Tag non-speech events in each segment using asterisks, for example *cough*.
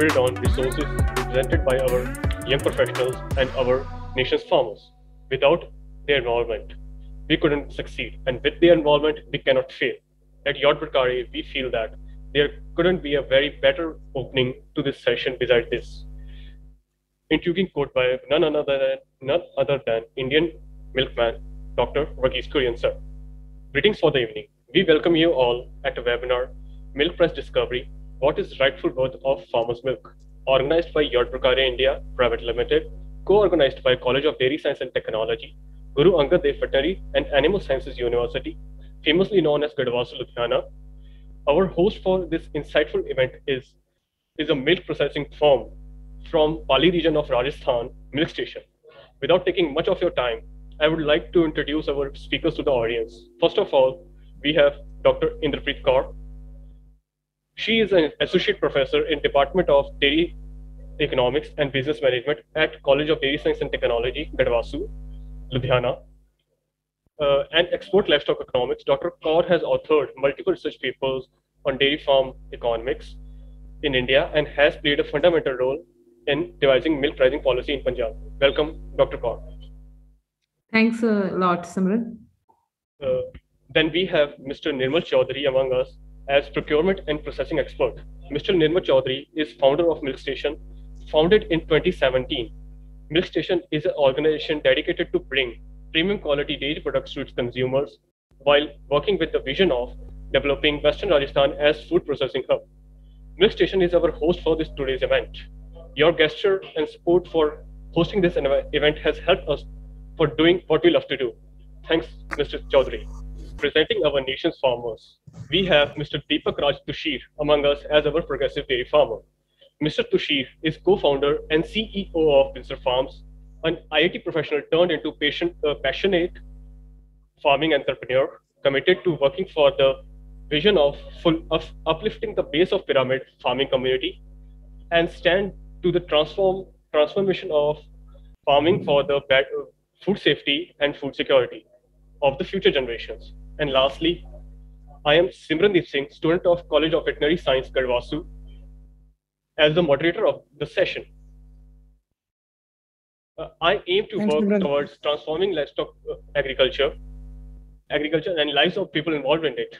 Build on resources presented by our young professionals and our nation's farmers. Without their involvement, we couldn't succeed. And with their involvement, we cannot fail. At Yod we feel that there couldn't be a very better opening to this session besides this. Intriguing quote by none other than, none other than Indian milkman, Dr. Verghese Kurian, sir. Greetings for the evening. We welcome you all at a webinar, Milk Price Discovery, What is Rightful Worth of Farmer's Milk, organized by Yod India Private Limited, co-organized by College of Dairy Science and Technology, Guru Angad Dev Veterinary and Animal Sciences University, famously known as GADVASU Ludhiana. Our host for this insightful event is, is a milk processing firm from Pali region of Rajasthan, Milk Station. Without taking much of your time, I would like to introduce our speakers to the audience. First of all, we have Dr. Indrapreet Kaur. She is an associate professor in Department of Dairy Economics and Business Management at College of Dairy Science and Technology, GADVASU, Ludhiana. Uh, and export livestock economics, Dr. Kaur has authored multiple research papers on dairy farm economics in India and has played a fundamental role in devising milk pricing policy in Punjab. Welcome, Dr. Kaur. Thanks a lot, Simran. Uh, then we have Mr. Nirmal Chaudhary among us as procurement and processing expert. Mr. Nirmal Chaudhary is founder of Milk Station, founded in 2017. Milk Station is an organization dedicated to bring premium quality dairy products to its consumers while working with the vision of developing Western Rajasthan as food processing hub. Milk Station is our host for this today's event. Your gesture and support for hosting this event has helped us for doing what we love to do. Thanks, Mr. Chaudhary. Presenting our nation's farmers, we have Mr. Deepak Raj Tushir among us as our progressive dairy farmer. Mr. Tushir is co-founder and CEO of Windsor Farms, an IIT professional turned into patient, uh, passionate farming entrepreneur, committed to working for the vision of full of uplifting the base of pyramid farming community and stand to the transform transformation of farming for the bad, food safety and food security of the future generations. And lastly, I am Simrandeep Singh, student of College of Veterinary Science, GADVASU, as the moderator of the session. Uh, I aim to Thanks, work Simran. towards transforming livestock uh, agriculture, agriculture and lives of people involved in it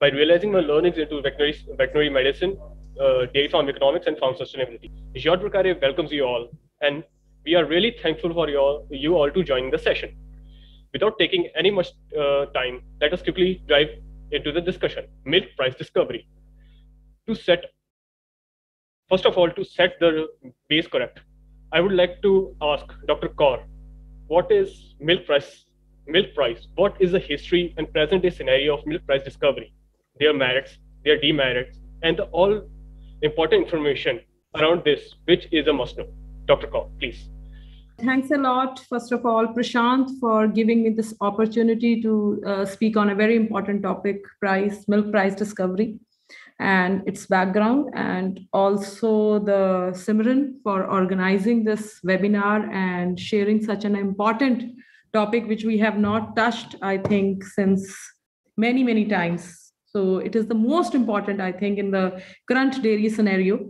by realizing my learnings into veterinary, veterinary medicine, uh, dairy farm economics, and farm sustainability. Jordbrukare welcomes you all, and we are really thankful for your, you all to join the session. Without taking any much uh, time, let us quickly dive into the discussion. Milk price discovery. To set, first of all, to set the base correct, I would like to ask Dr. Kaur, what is milk price? Milk price. What is the history and present day scenario of milk price discovery? Their merits, their demerits, and the all important information around this, which is a must know. Dr. Kaur, please. Thanks a lot, first of all, Prashant, for giving me this opportunity to uh, speak on a very important topic, price, milk price discovery and its background, and also the Simran for organizing this webinar and sharing such an important topic, which we have not touched, I think, since many, many times so it is the most important, I think, in the current dairy scenario.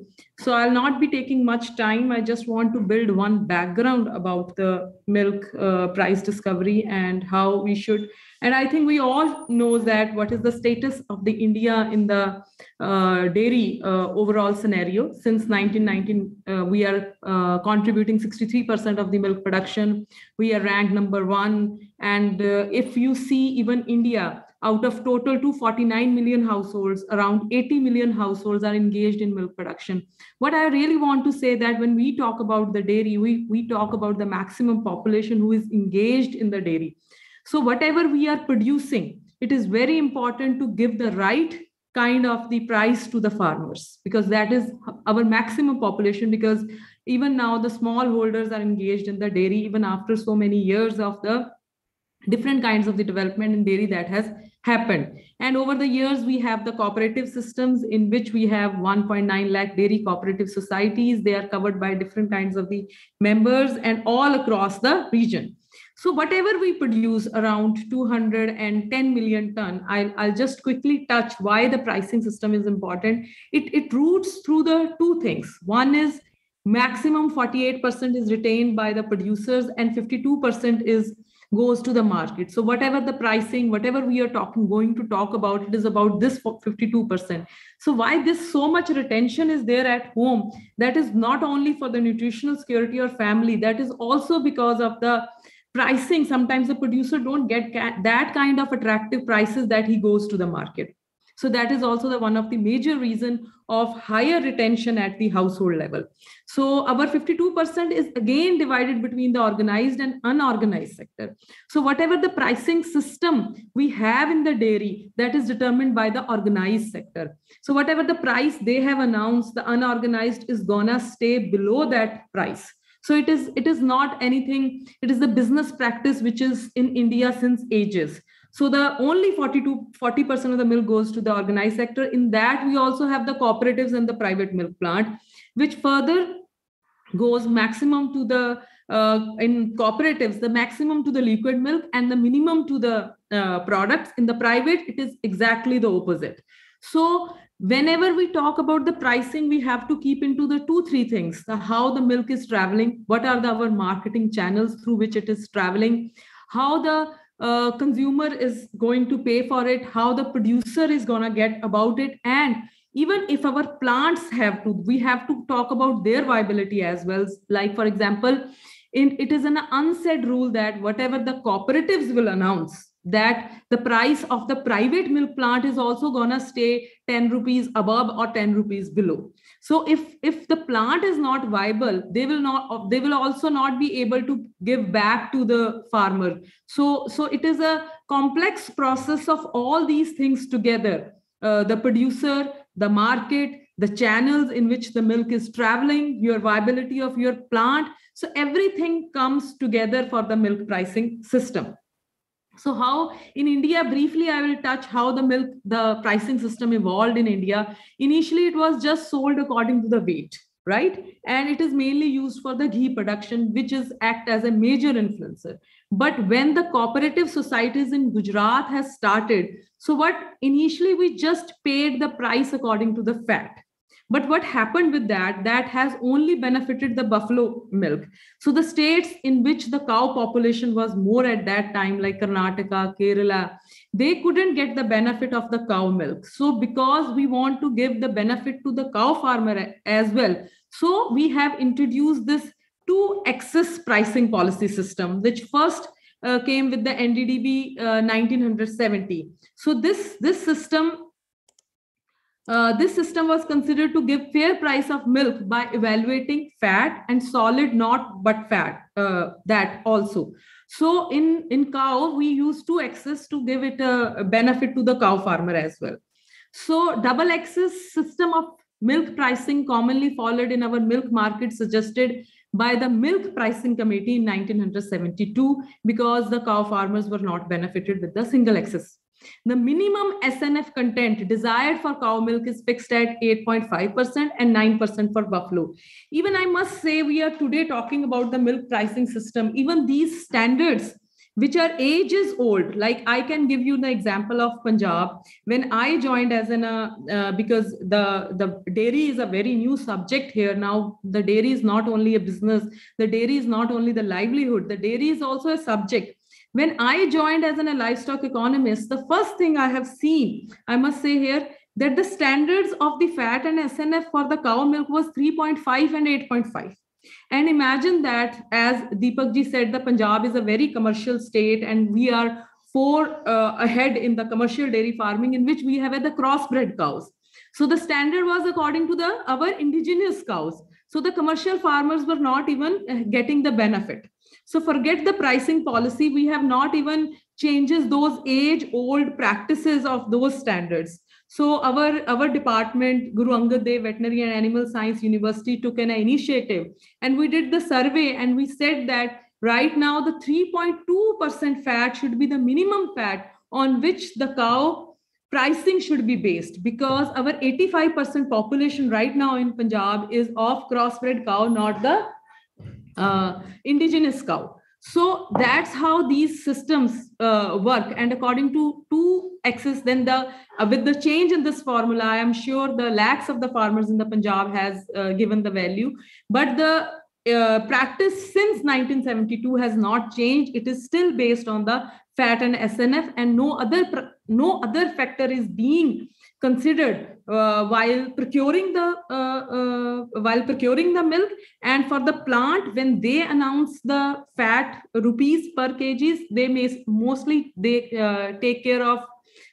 So I'll not be taking much time. I just want to build one background about the milk uh, price discovery and how we should. And I think we all know that what is the status of the India in the uh, dairy uh, overall scenario. Since 1919, uh, we are uh, contributing 63% of the milk production. We are ranked number one. And uh, if you see even India, out of total 249 million households, around 80 million households are engaged in milk production. What I really want to say that when we talk about the dairy, we, we talk about the maximum population who is engaged in the dairy. So whatever we are producing, it is very important to give the right kind of the price to the farmers because that is our maximum population because even now the small holders are engaged in the dairy even after so many years of the different kinds of the development in dairy that has happened. And over the years, we have the cooperative systems in which we have 1.9 lakh dairy cooperative societies. They are covered by different kinds of the members and all across the region. So whatever we produce around 210 million ton, I'll, I'll just quickly touch why the pricing system is important. It, it roots through the two things. One is maximum 48% is retained by the producers and 52% is goes to the market. So whatever the pricing, whatever we are talking, going to talk about, it is about this 52%. So why this so much retention is there at home? That is not only for the nutritional security or family, that is also because of the pricing. Sometimes the producer don't get that kind of attractive prices that he goes to the market. So that is also the one of the major reason of higher retention at the household level. So our 52% is again divided between the organized and unorganized sector. So whatever the pricing system we have in the dairy, that is determined by the organized sector. So whatever the price they have announced, the unorganized is gonna stay below that price. So it is it is not anything, it is the business practice which is in India since ages. So the only 42, 40% of the milk goes to the organized sector. In that, we also have the cooperatives and the private milk plant, which further goes maximum to the uh, in cooperatives the maximum to the liquid milk and the minimum to the uh, products. In the private it is exactly the opposite. So whenever we talk about the pricing we have to keep into the two three things. The, how the milk is traveling what are the, our marketing channels through which it is traveling how the uh, consumer is going to pay for it, how the producer is going to get about it. And even if our plants have to, we have to talk about their viability as well. Like, for example, in, it is an unsaid rule that whatever the cooperatives will announce, that the price of the private milk plant is also going to stay 10 rupees above or 10 rupees below. So if if the plant is not viable they will not they will also not be able to give back to the farmer. So so it is a complex process of all these things together. Uh, the producer the market the channels in which the milk is traveling your viability of your plant. So everything comes together for the milk pricing system so how in India, briefly, I will touch how the milk, the pricing system evolved in India. Initially, it was just sold according to the weight, right? And it is mainly used for the ghee production, which is act as a major influencer. But when the cooperative societies in Gujarat has started, so what initially we just paid the price according to the fat but what happened with that? That has only benefited the buffalo milk. So the states in which the cow population was more at that time, like Karnataka, Kerala, they couldn't get the benefit of the cow milk. So because we want to give the benefit to the cow farmer as well, so we have introduced this two axis pricing policy system, which first uh, came with the NDDB uh, 1970. So this, this system uh, this system was considered to give fair price of milk by evaluating fat and solid not but fat uh, that also. So in in cow we use two axes to give it a benefit to the cow farmer as well. So double axis system of milk pricing commonly followed in our milk market suggested by the milk pricing committee in 1972 because the cow farmers were not benefited with the single axis the minimum SNF content desired for cow milk is fixed at 8.5% and 9% for buffalo. Even I must say, we are today talking about the milk pricing system. Even these standards, which are ages old, like I can give you the example of Punjab. When I joined as an, uh, uh, because the, the dairy is a very new subject here now, the dairy is not only a business, the dairy is not only the livelihood, the dairy is also a subject when I joined as an, a livestock economist, the first thing I have seen, I must say here, that the standards of the fat and SNF for the cow milk was 3.5 and 8.5. And imagine that, as Deepak ji said, the Punjab is a very commercial state, and we are four uh, ahead in the commercial dairy farming, in which we have the crossbred cows. So the standard was according to the our indigenous cows. So the commercial farmers were not even uh, getting the benefit. So forget the pricing policy. We have not even changes those age old practices of those standards. So our, our department, Guru Angad Dev Veterinary and Animal Science University took an initiative and we did the survey and we said that right now the 3.2% fat should be the minimum fat on which the cow pricing should be based because our 85% population right now in Punjab is of crossbred cow, not the uh, indigenous cow. so that's how these systems uh, work. And according to two axis then the uh, with the change in this formula i am sure the lakhs of the farmers in the punjab has uh, given the value. But the uh, practice since 1972 has not changed. It is still based on the fat and snf and no other no other factor is being considered uh, while procuring the uh, uh, while procuring the milk and for the plant when they announce the fat rupees per kgs they may mostly they uh, take care of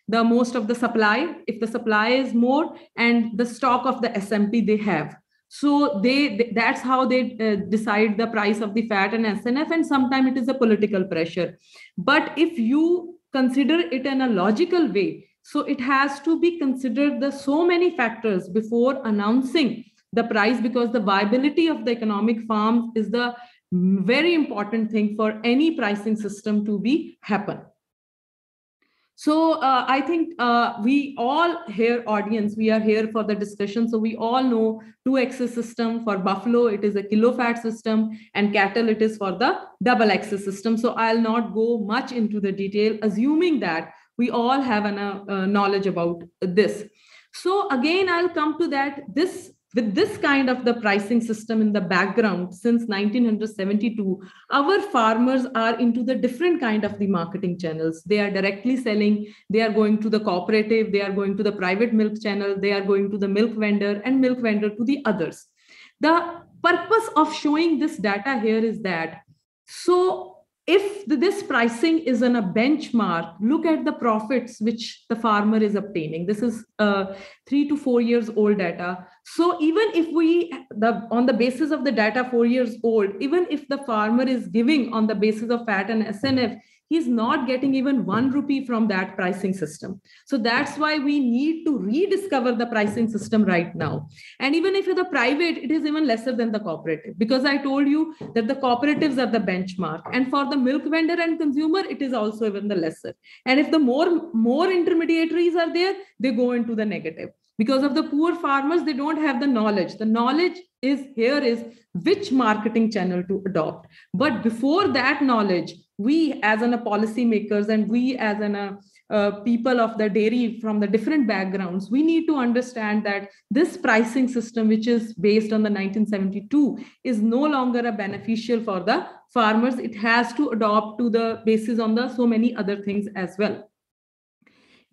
the most of the supply. If the supply is more and the stock of the smp they have. So they, that's how they uh, decide the price of the fat and snf and sometimes it is a political pressure. But if you consider it in a logical way so it has to be considered the so many factors before announcing the price because the viability of the economic farm is the very important thing for any pricing system to be happen. So uh, I think uh, we all here, audience, we are here for the discussion. So we all know two axis system for buffalo, it is a kilo fat system, and cattle, it is for the double axis system. So I'll not go much into the detail, assuming that we all have a uh, knowledge about this. So again i'll come to that. This with this kind of the pricing system in the background since 1972 our farmers are into the different kind of the marketing channels. They are directly selling they are going to the cooperative they are going to the private milk channel they are going to the milk vendor and milk vendor to the others. The purpose of showing this data here is that so if this pricing is on a benchmark, look at the profits which the farmer is obtaining. This is uh, three to four years old data. So even if we, the on the basis of the data four years old, even if the farmer is giving on the basis of FAT and SNF, he's not getting even one rupee from that pricing system. So that's why we need to rediscover the pricing system right now. And even if you're the private, it is even lesser than the cooperative because I told you that the cooperatives are the benchmark. And for the milk vendor and consumer, it is also even the lesser. And if the more, more intermediaries are there, they go into the negative because of the poor farmers they don't have the knowledge the knowledge is here is which marketing channel to adopt but before that knowledge we as an policy makers and we as an uh, people of the dairy from the different backgrounds we need to understand that this pricing system which is based on the 1972 is no longer a beneficial for the farmers. It has to adopt to the basis on the so many other things as well.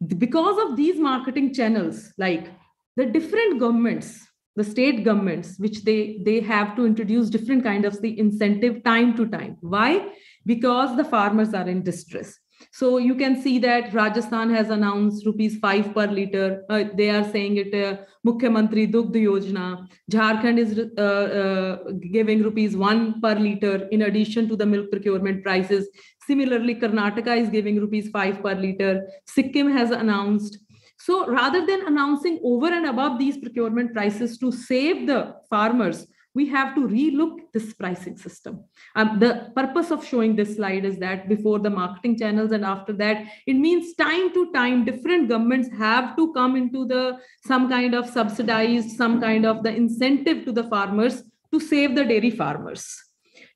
Because of these marketing channels like the different governments the state governments which they they have to introduce different kind of the incentive time to time. Why because the farmers are in distress so you can see that Rajasthan has announced rupees 5 per liter. Uh, they are saying it uh, Mukhyamantri Dugdh Yojana. Jharkhand is uh, uh, giving rupees 1 per liter in addition to the milk procurement prices. Similarly, Karnataka is giving rupees 5 per liter. Sikkim has announced. So rather than announcing over and above these procurement prices to save the farmers, we have to relook this pricing system. Um, the purpose of showing this slide is that before the marketing channels and after that, it means time to time, different governments have to come into the some kind of subsidized, some kind of the incentive to the farmers to save the dairy farmers.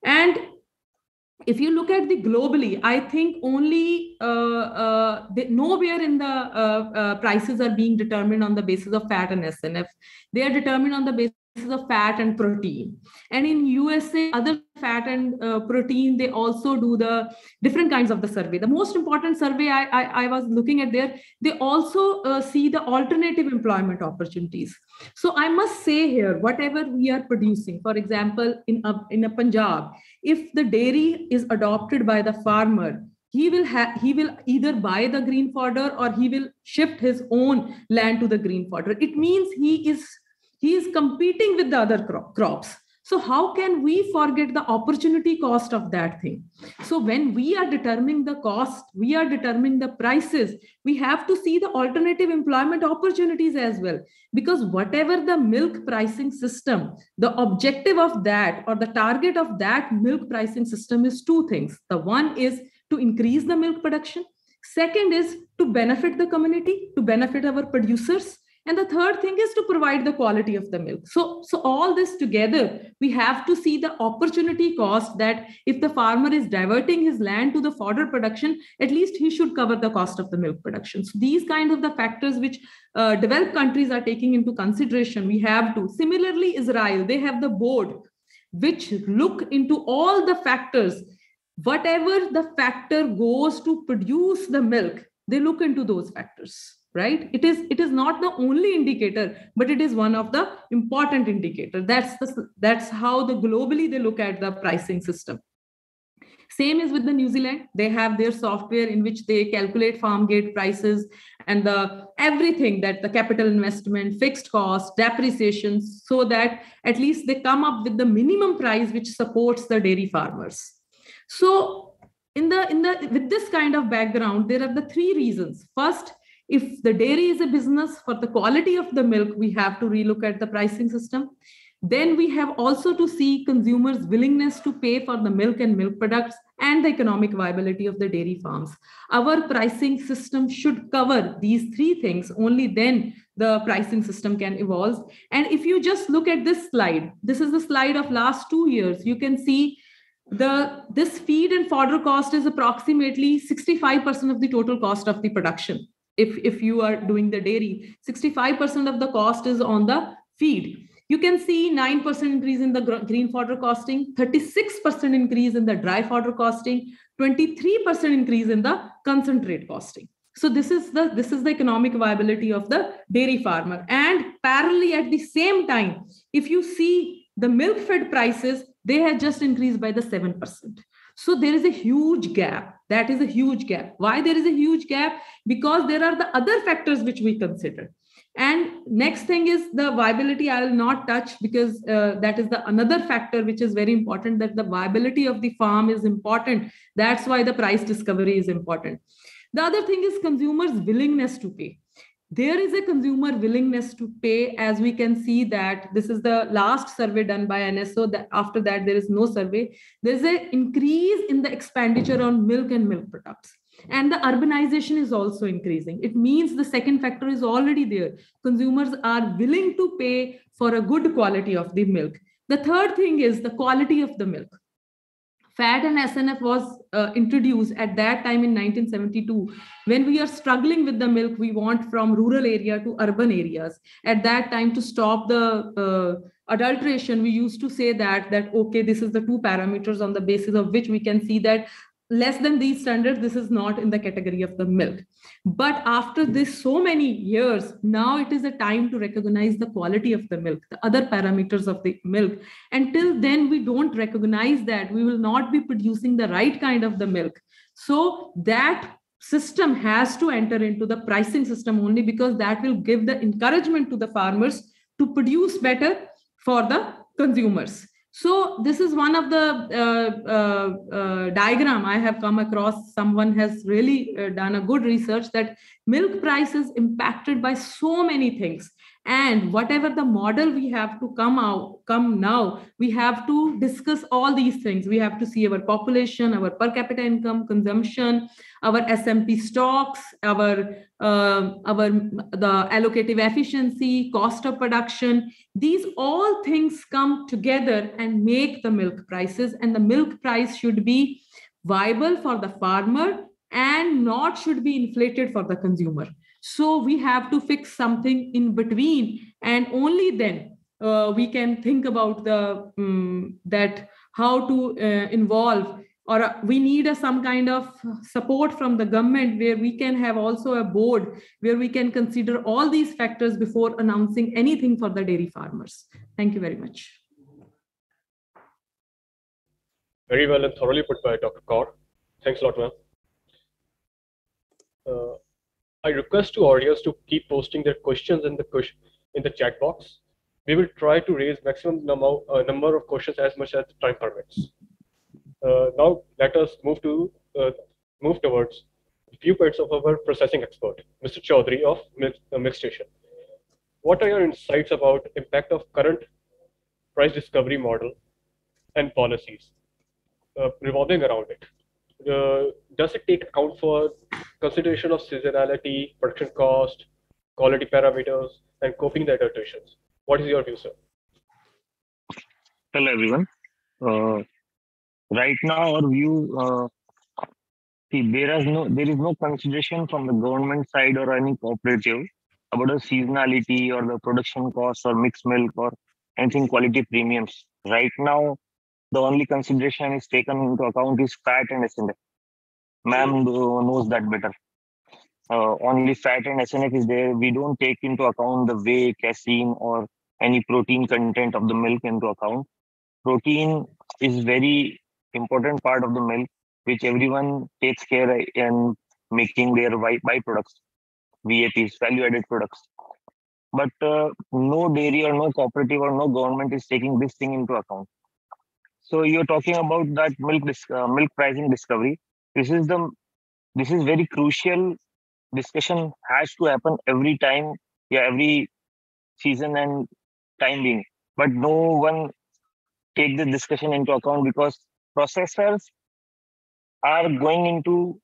And if you look at the globally, I think only uh, uh, nowhere in the uh, uh prices are being determined on the basis of fat and SNF. They are determined on the basis of fat and protein. And in usa other fat and uh, protein they also do the different kinds of the survey. The most important survey i, I, I was looking at there they also uh, see the alternative employment opportunities. So i must say here whatever we are producing for example in a, in a punjab if the dairy is adopted by the farmer he will have he will either buy the green fodder or he will shift his own land to the green fodder. It means he is he is competing with the other cro- crops. So how can we forget the opportunity cost of that thing? So when we are determining the cost we are determining the prices we have to see the alternative employment opportunities as well. Because whatever the milk pricing system the objective of that or the target of that milk pricing system is two things. The one is to increase the milk production. Second is to benefit the community to benefit our producers and the third thing is to provide the quality of the milk. So so all this together we have to see the opportunity cost that if the farmer is diverting his land to the fodder production at least he should cover the cost of the milk production. So these kind of the factors which uh, developed countries are taking into consideration we have to. Similarly israel they have the board which look into all the factors. Whatever the factor goes to produce the milk they look into those factors right? It is it is not the only indicator but it is one of the important indicator. That's the, that's how the globally they look at the pricing system. Same is with the new zealand. They have their software in which they calculate farm gate prices and the everything that the capital investment fixed cost depreciation so that at least they come up with the minimum price which supports the dairy farmers. So in the in the with this kind of background there are the three reasons. First if the dairy is a business for the quality of the milk we have to relook at the pricing system. Then we have also to see consumers willingness to pay for the milk and milk products and the economic viability of the dairy farms. Our pricing system should cover these three things. Only then the pricing system can evolve. And if you just look at this slide this is the slide of last 2 years. You can see the this feed and fodder cost is approximately 65% of the total cost of the production if if you are doing the dairy 65% of the cost is on the feed. You can see 9% increase in the green fodder costing 36% increase in the dry fodder costing 23% increase in the concentrate costing. So this is the this is the economic viability of the dairy farmer. And parallelly at the same time if you see the milk fed prices they had just increased by the 7% so there is a huge gap. That is a huge gap. Why there is a huge gap? Because there are the other factors which we consider. And next thing is the viability i will not touch because uh, that is the another factor which is very important that the viability of the farm is important. That's why the price discovery is important. The other thing is consumers willingness to pay there is a consumer willingness to pay as we can see that this is the last survey done by nso that after that there is no survey. There's an increase in the expenditure on milk and milk products. And the urbanization is also increasing. It means the second factor is already there. Consumers are willing to pay for a good quality of the milk. The third thing is the quality of the milk FAT and SNF was uh, introduced at that time in 1972. When we are struggling with the milk we want from rural area to urban areas, at that time to stop the uh, adulteration, we used to say that that okay, this is the two parameters on the basis of which we can see that less than these standards this is not in the category of the milk. But after this so many years now it is a time to recognize the quality of the milk the other parameters of the milk. Until then we don't recognize that we will not be producing the right kind of the milk. So that system has to enter into the pricing system only because that will give the encouragement to the farmers to produce better for the consumers so this is one of the uh, uh, uh, diagram I have come across. Someone has really uh, done a good research that milk price is impacted by so many things and whatever the model we have to come out come now we have to discuss all these things. We have to see our population our per capita income consumption our smp stocks our uh, our the allocative efficiency cost of production. These all things come together and make the milk prices and the milk price should be viable for the farmer and not should be inflated for the consumer so we have to fix something in between, and only then uh, we can think about the um, that how to uh, involve or uh, we need a, some kind of support from the government where we can have also a board where we can consider all these factors before announcing anything for the dairy farmers. Thank you very much. Very well and thoroughly put by dr kaur. Thanks a lot ma'am. Uh, I request to audience to keep posting their questions in the in the chat box. We will try to raise maximum number, uh, number of questions as much as time permits. Uh, now let us move to uh, move towards viewpoints of our processing expert, Mr. Chaudhary of Milk, uh, Station. What are your insights about impact of current price discovery model and policies uh, revolving around it? Uh, does it take account for consideration of seasonality, production cost, quality parameters, and coping the adulterations. What is your view, sir? Hello, everyone. Uh, right now, our view, uh, see, there is no there is no consideration from the government side or any cooperative about the seasonality or the production cost or mixed milk or anything quality premiums. Right now, the only consideration is taken into account is fat and SNF. Ma'am knows that better. Uh, only fat and SNF is there. We don't take into account the whey, casein, or any protein content of the milk into account. Protein is very important part of the milk, which everyone takes care in making their by byproducts, VAPs, value-added products. But uh, no dairy or no cooperative or no government is taking this thing into account. So you're talking about that milk uh, milk pricing discovery. This is the this is very crucial discussion has to happen every time, yeah, every season and time being. But no one take the discussion into account because processors are going into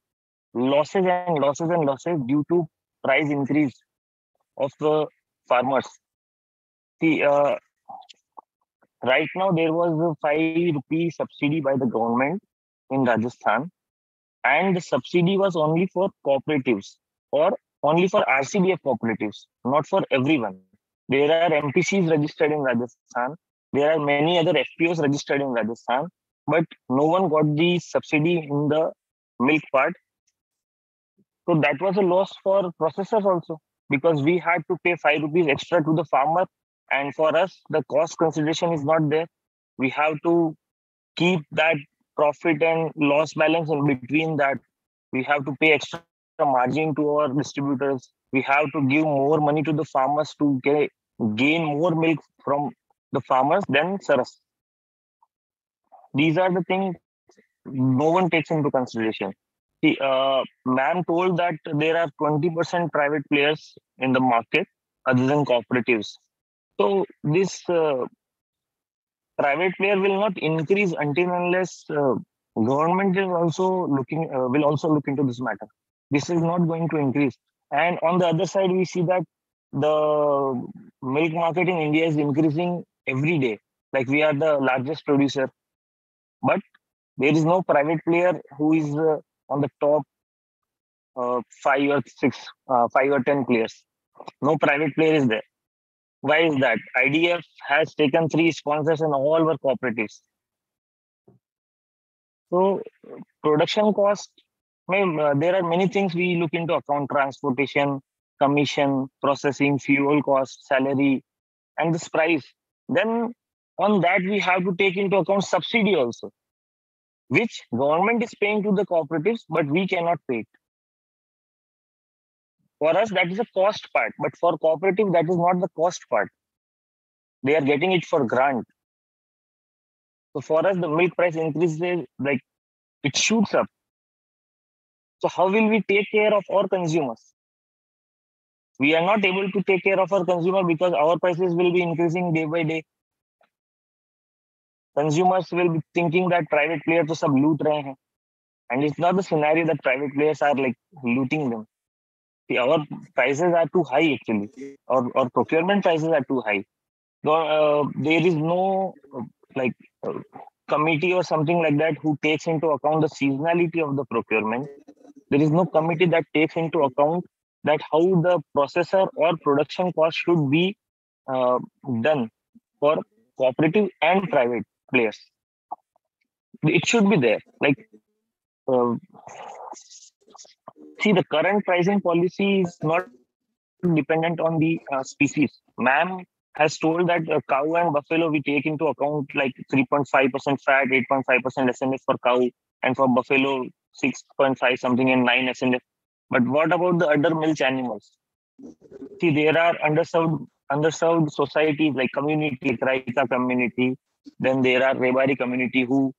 losses and losses and losses due to price increase of the farmers. See, uh, right now there was a five rupee subsidy by the government in Rajasthan, and the subsidy was only for cooperatives or only for RCDF cooperatives, not for everyone. There are MPCs registered in Rajasthan. There are many other FPOs registered in Rajasthan, but no one got the subsidy in the milk part. So that was a loss for processors also because we had to pay five rupees extra to the farmer. And for us, the cost consideration is not there. We have to keep that profit and loss balance in between that. We have to pay extra margin to our distributors. We have to give more money to the farmers to get, gain more milk from the farmers than Saras. These are the things no one takes into consideration. See, uh, ma'am told that there are 20% private players in the market other than cooperatives. So this uh, private player will not increase until unless uh, government is also looking uh, will also look into this matter this is not going to increase. And on the other side, we see that the milk market in India is increasing every day. Like we are the largest producer, but there is no private player who is uh, on the top uh, five or six, uh, five or ten players. No private player is there. Why is that? IDF has taken three sponsors and all were cooperatives. So production cost uh, there are many things we look into account transportation, commission, processing, fuel cost, salary, and this price. Then on that, we have to take into account subsidy also, which government is paying to the cooperatives, but we cannot pay it. For us, that is a cost part, but for cooperative, that is not the cost part. They are getting it for grant. So for us, the milk price increases like it shoots up so how will we take care of our consumers? We are not able to take care of our consumer because our prices will be increasing day by day. Consumers will be thinking that private players to sub loot rahe hain. And it's not the scenario that private players are like looting them. Our prices are too high actually. Our, our procurement prices are too high. Uh, there is no like uh, committee or something like that who takes into account the seasonality of the procurement there is no committee that takes into account that how the processor or production cost should be uh, done for cooperative and private players it should be there like uh, see the current pricing policy is not dependent on the uh, species ma'am has told that uh, cow and buffalo we take into account like 3.5% fat 8.5% SNF for cow and for buffalo 6.5 something and 9 SNF. But what about the other milk animals? See, there are underserved underserved societies like community, like community. Then there are Rebari community who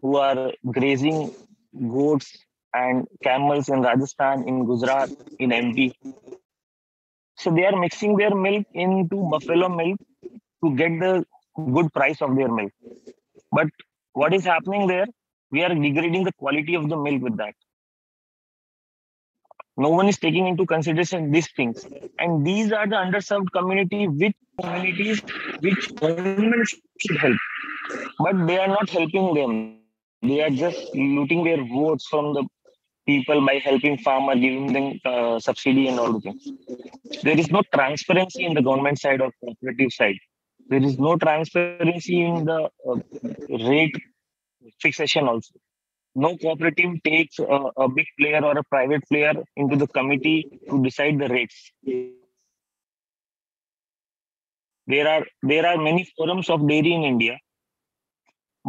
who are grazing goats and camels in Rajasthan, in Gujarat, in MP. So they are mixing their milk into buffalo milk to get the good price of their milk. But what is happening there? we are degrading the quality of the milk with that no one is taking into consideration these things and these are the underserved community which communities which government should help but they are not helping them they are just looting their votes from the people by helping farmer giving them uh, subsidy and all the things. There is no transparency in the government side or cooperative side. There is no transparency in the uh, rate fixation also. No cooperative takes a, a, big player or a private player into the committee to decide the rates. There are there are many forums of dairy in india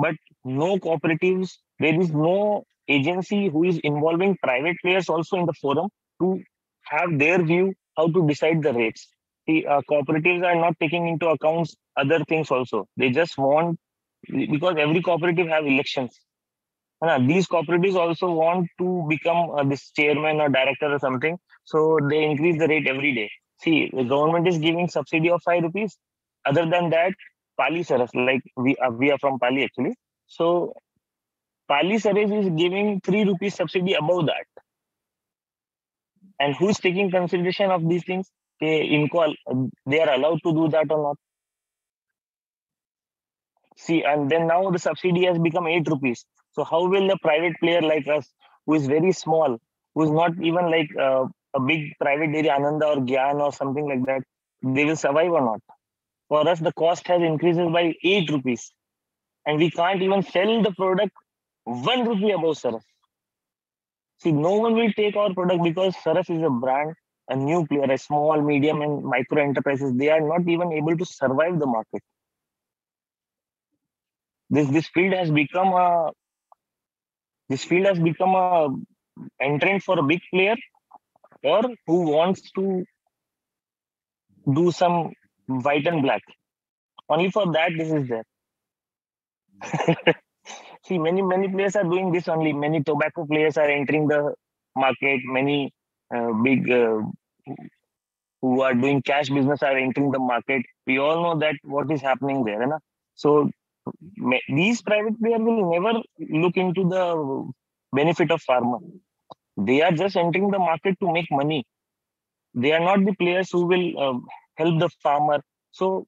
but no cooperatives there is no agency who is involving private players also in the forum to have their view how to decide the rates. The uh, cooperatives are not taking into accounts other things also. They just want because every cooperative have elections. Uh, these cooperatives also want to become uh, this chairman or director or something. So they increase the rate every day. See the government is giving subsidy of 5 rupees. Other than that pali saras like we are, we are from pali actually. So pali saras is giving 3 rupees subsidy above that and who's taking consideration of these things they they are allowed to do that or not see and then now the subsidy has become 8 rupees so how will the private player like us, who is very small, who is not even like uh, a big private dairy, Ananda or Gyan or something like that, they will survive or not? For us, the cost has increased by 8 rupees. And we can't even sell the product 1 rupee above Saras. See, no one will take our product because Saras is a brand, a new player, a small, medium, and micro enterprises. They are not even able to survive the market. This, this field has become a this field has become a entrant for a big player or who wants to do some white and black only for that this is there *laughs* see many many players are doing this only many tobacco players are entering the market many uh, big uh, who are doing cash business are entering the market we all know that what is happening there right? so these private players will never look into the benefit of farmer. They are just entering the market to make money. They are not the players who will uh, help the farmer. So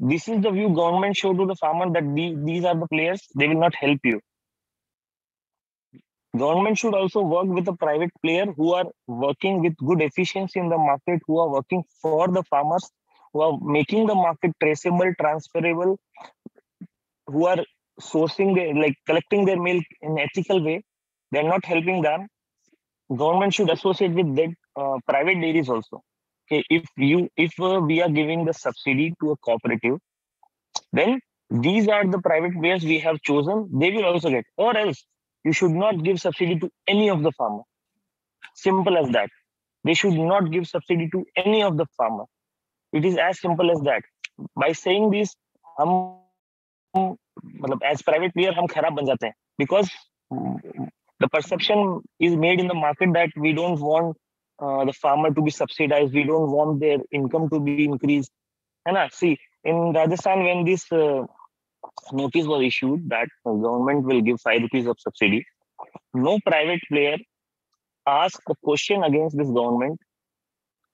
this is the view government show to the farmer that these, these are the players. They will not help you. Government should also work with a private player who are working with good efficiency in the market, who are working for the farmers, who are making the market traceable, transferable, who are sourcing their, like collecting their milk in ethical way they're not helping them government should associate with that uh, private dairies also if you if uh, we are giving the subsidy to a cooperative then these are the private players we have chosen they will also get or else you should not give subsidy to any of the farmer simple as that they should not give subsidy to any of the farmer it is as simple as that by saying this हम मतलब as private player हम खराब बन जाते हैं because the perception is made in the market that we don't want uh, the farmer to be subsidized. We don't want their income to be increased. And uh, see in rajasthan when this uh, notice was issued that the government will give 5 rupees of subsidy no private player asked a question against this government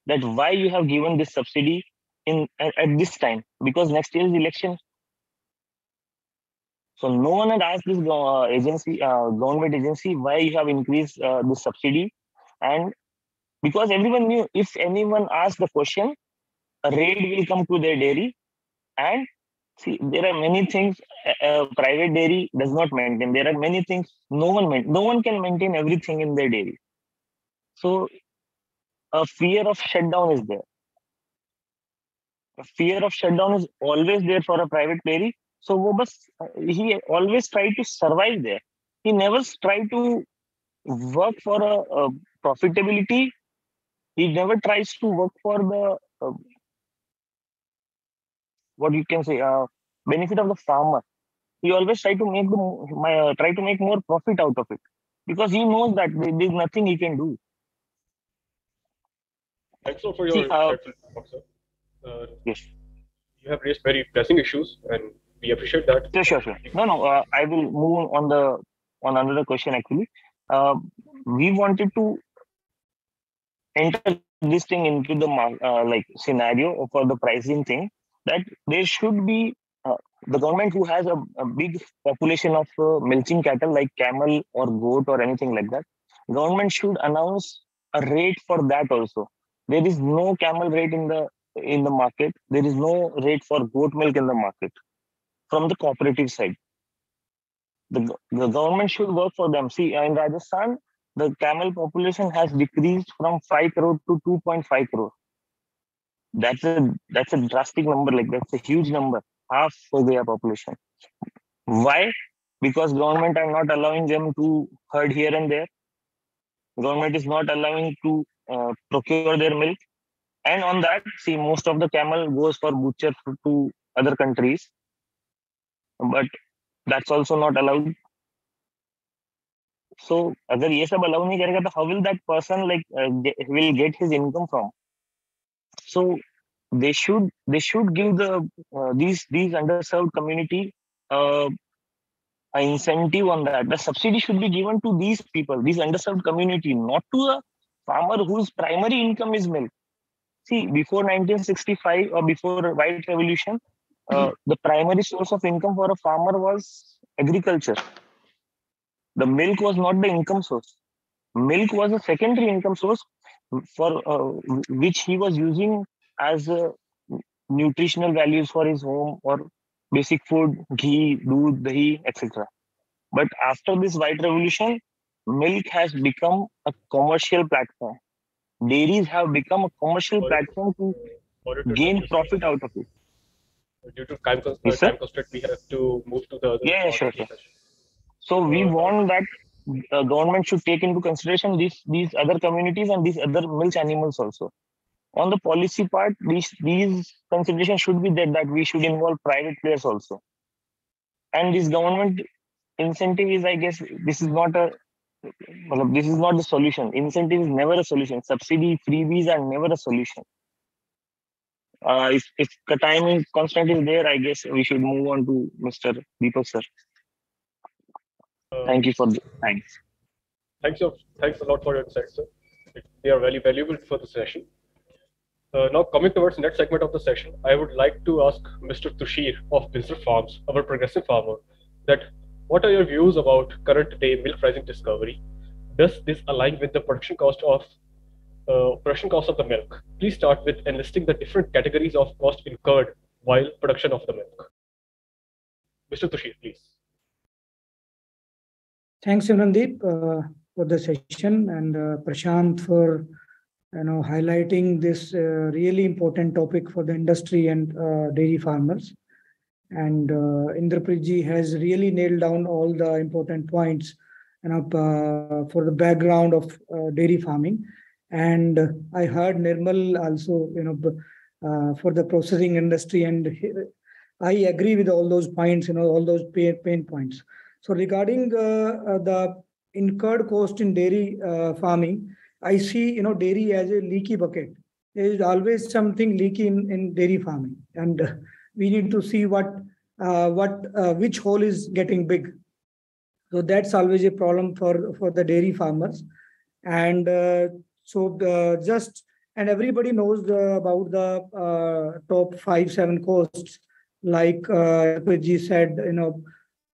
that why you have given this subsidy in at, at this time? Because next year is election. So no one had asked this uh, agency, uh, government agency, why you have increased uh, the subsidy, and because everyone knew if anyone asked the question, a raid will come to their dairy. And see, there are many things a private dairy does not maintain. There are many things no one maintain. no one can maintain everything in their dairy. So a fear of shutdown is there. A fear of shutdown is always there for a private dairy. So he always tried to survive there. He never tried to work for a, a profitability he never tries to work for the uh, what you can say uh, benefit of the farmer. He always try to make the my, uh, try to make more profit out of it because he knows that there is nothing he can do. Thanks so for your See, uh, uh, yes. You have raised very pressing issues and we appreciate that. Sure, sure, sure. No, no. Uh, I will move on the on another question. Actually, uh, we wanted to enter this thing into the uh, like scenario for the pricing thing that there should be uh, the government who has a, a big population of uh, milking cattle like camel or goat or anything like that government should announce a rate for that also. There is no camel rate in the in the market. There is no rate for goat milk in the market from the cooperative side. The, the government should work for them. See in rajasthan the camel population has decreased from 5 crore to 2.5 crore. That's a that's a drastic number like that's a huge number half of their population. Why? Because government are not allowing them to herd here and there. Government is not allowing to uh, procure their milk. And on that see most of the camel goes for butcher to other countries. But that's also not allowed so अगर ये सब allow नहीं करेगा तो how will that person like uh, get, will get his income from so they should they should give the uh, these these underserved community uh, an incentive on that the subsidy should be given to these people these underserved community not to a farmer whose primary income is milk see before 1965 or before white revolution uh, the primary source of income for a farmer was agriculture the milk was not the income source. Milk was a secondary income source for uh, which he was using as uh, nutritional values for his home or basic food ghee doodh dahi etc but after this white revolution milk has become a commercial platform. Dairies have become a commercial platform to gain profit out of it. Due to time, yes, time constraint we have to move to the other yeah sure, sure. So we want that the government should take into consideration these these other communities and these other milk animals also on the policy part, these these considerations should be there that we should involve private players also. And this government incentive is, I guess, this is not a this is not the solution. Incentive is never a solution. Subsidy, freebies are never a solution. Uh, if, if the time constant is there, I guess we should move on to Mr. Deepak sir. Thank you for the thanks. Thanks, thanks a lot for your insights, sir. They are very valuable for the session. Uh, now, coming towards the next segment of the session, I would like to ask Mr. Tushir of Binsar Farms, our progressive farmer, that what are your views about current day milk pricing discovery? Does this align with the production cost of uh, production cost of the milk? Please start with enlisting the different categories of cost incurred while production of the milk. Mr. Tushir, please. Thanks, Simrandeep, uh, for the session and uh, Prashant for you know, highlighting this uh, really important topic for the industry and uh, dairy farmers. And uh, Indrapritji has really nailed down all the important points you know, uh, for the background of uh, dairy farming. And I heard Nirmal also, you know, for the processing industry. And I agree with all those points, you know, all those pain, pain points. So regarding uh, the incurred cost in dairy farming, I see, you know, dairy as a leaky bucket. There is always something leaky in, in dairy farming, and uh, we need to see what uh, what uh, which hole is getting big. So that's always a problem for for the dairy farmers, and uh, so the, just and everybody knows the, about the uh, top five seven costs, like uh, said, you know.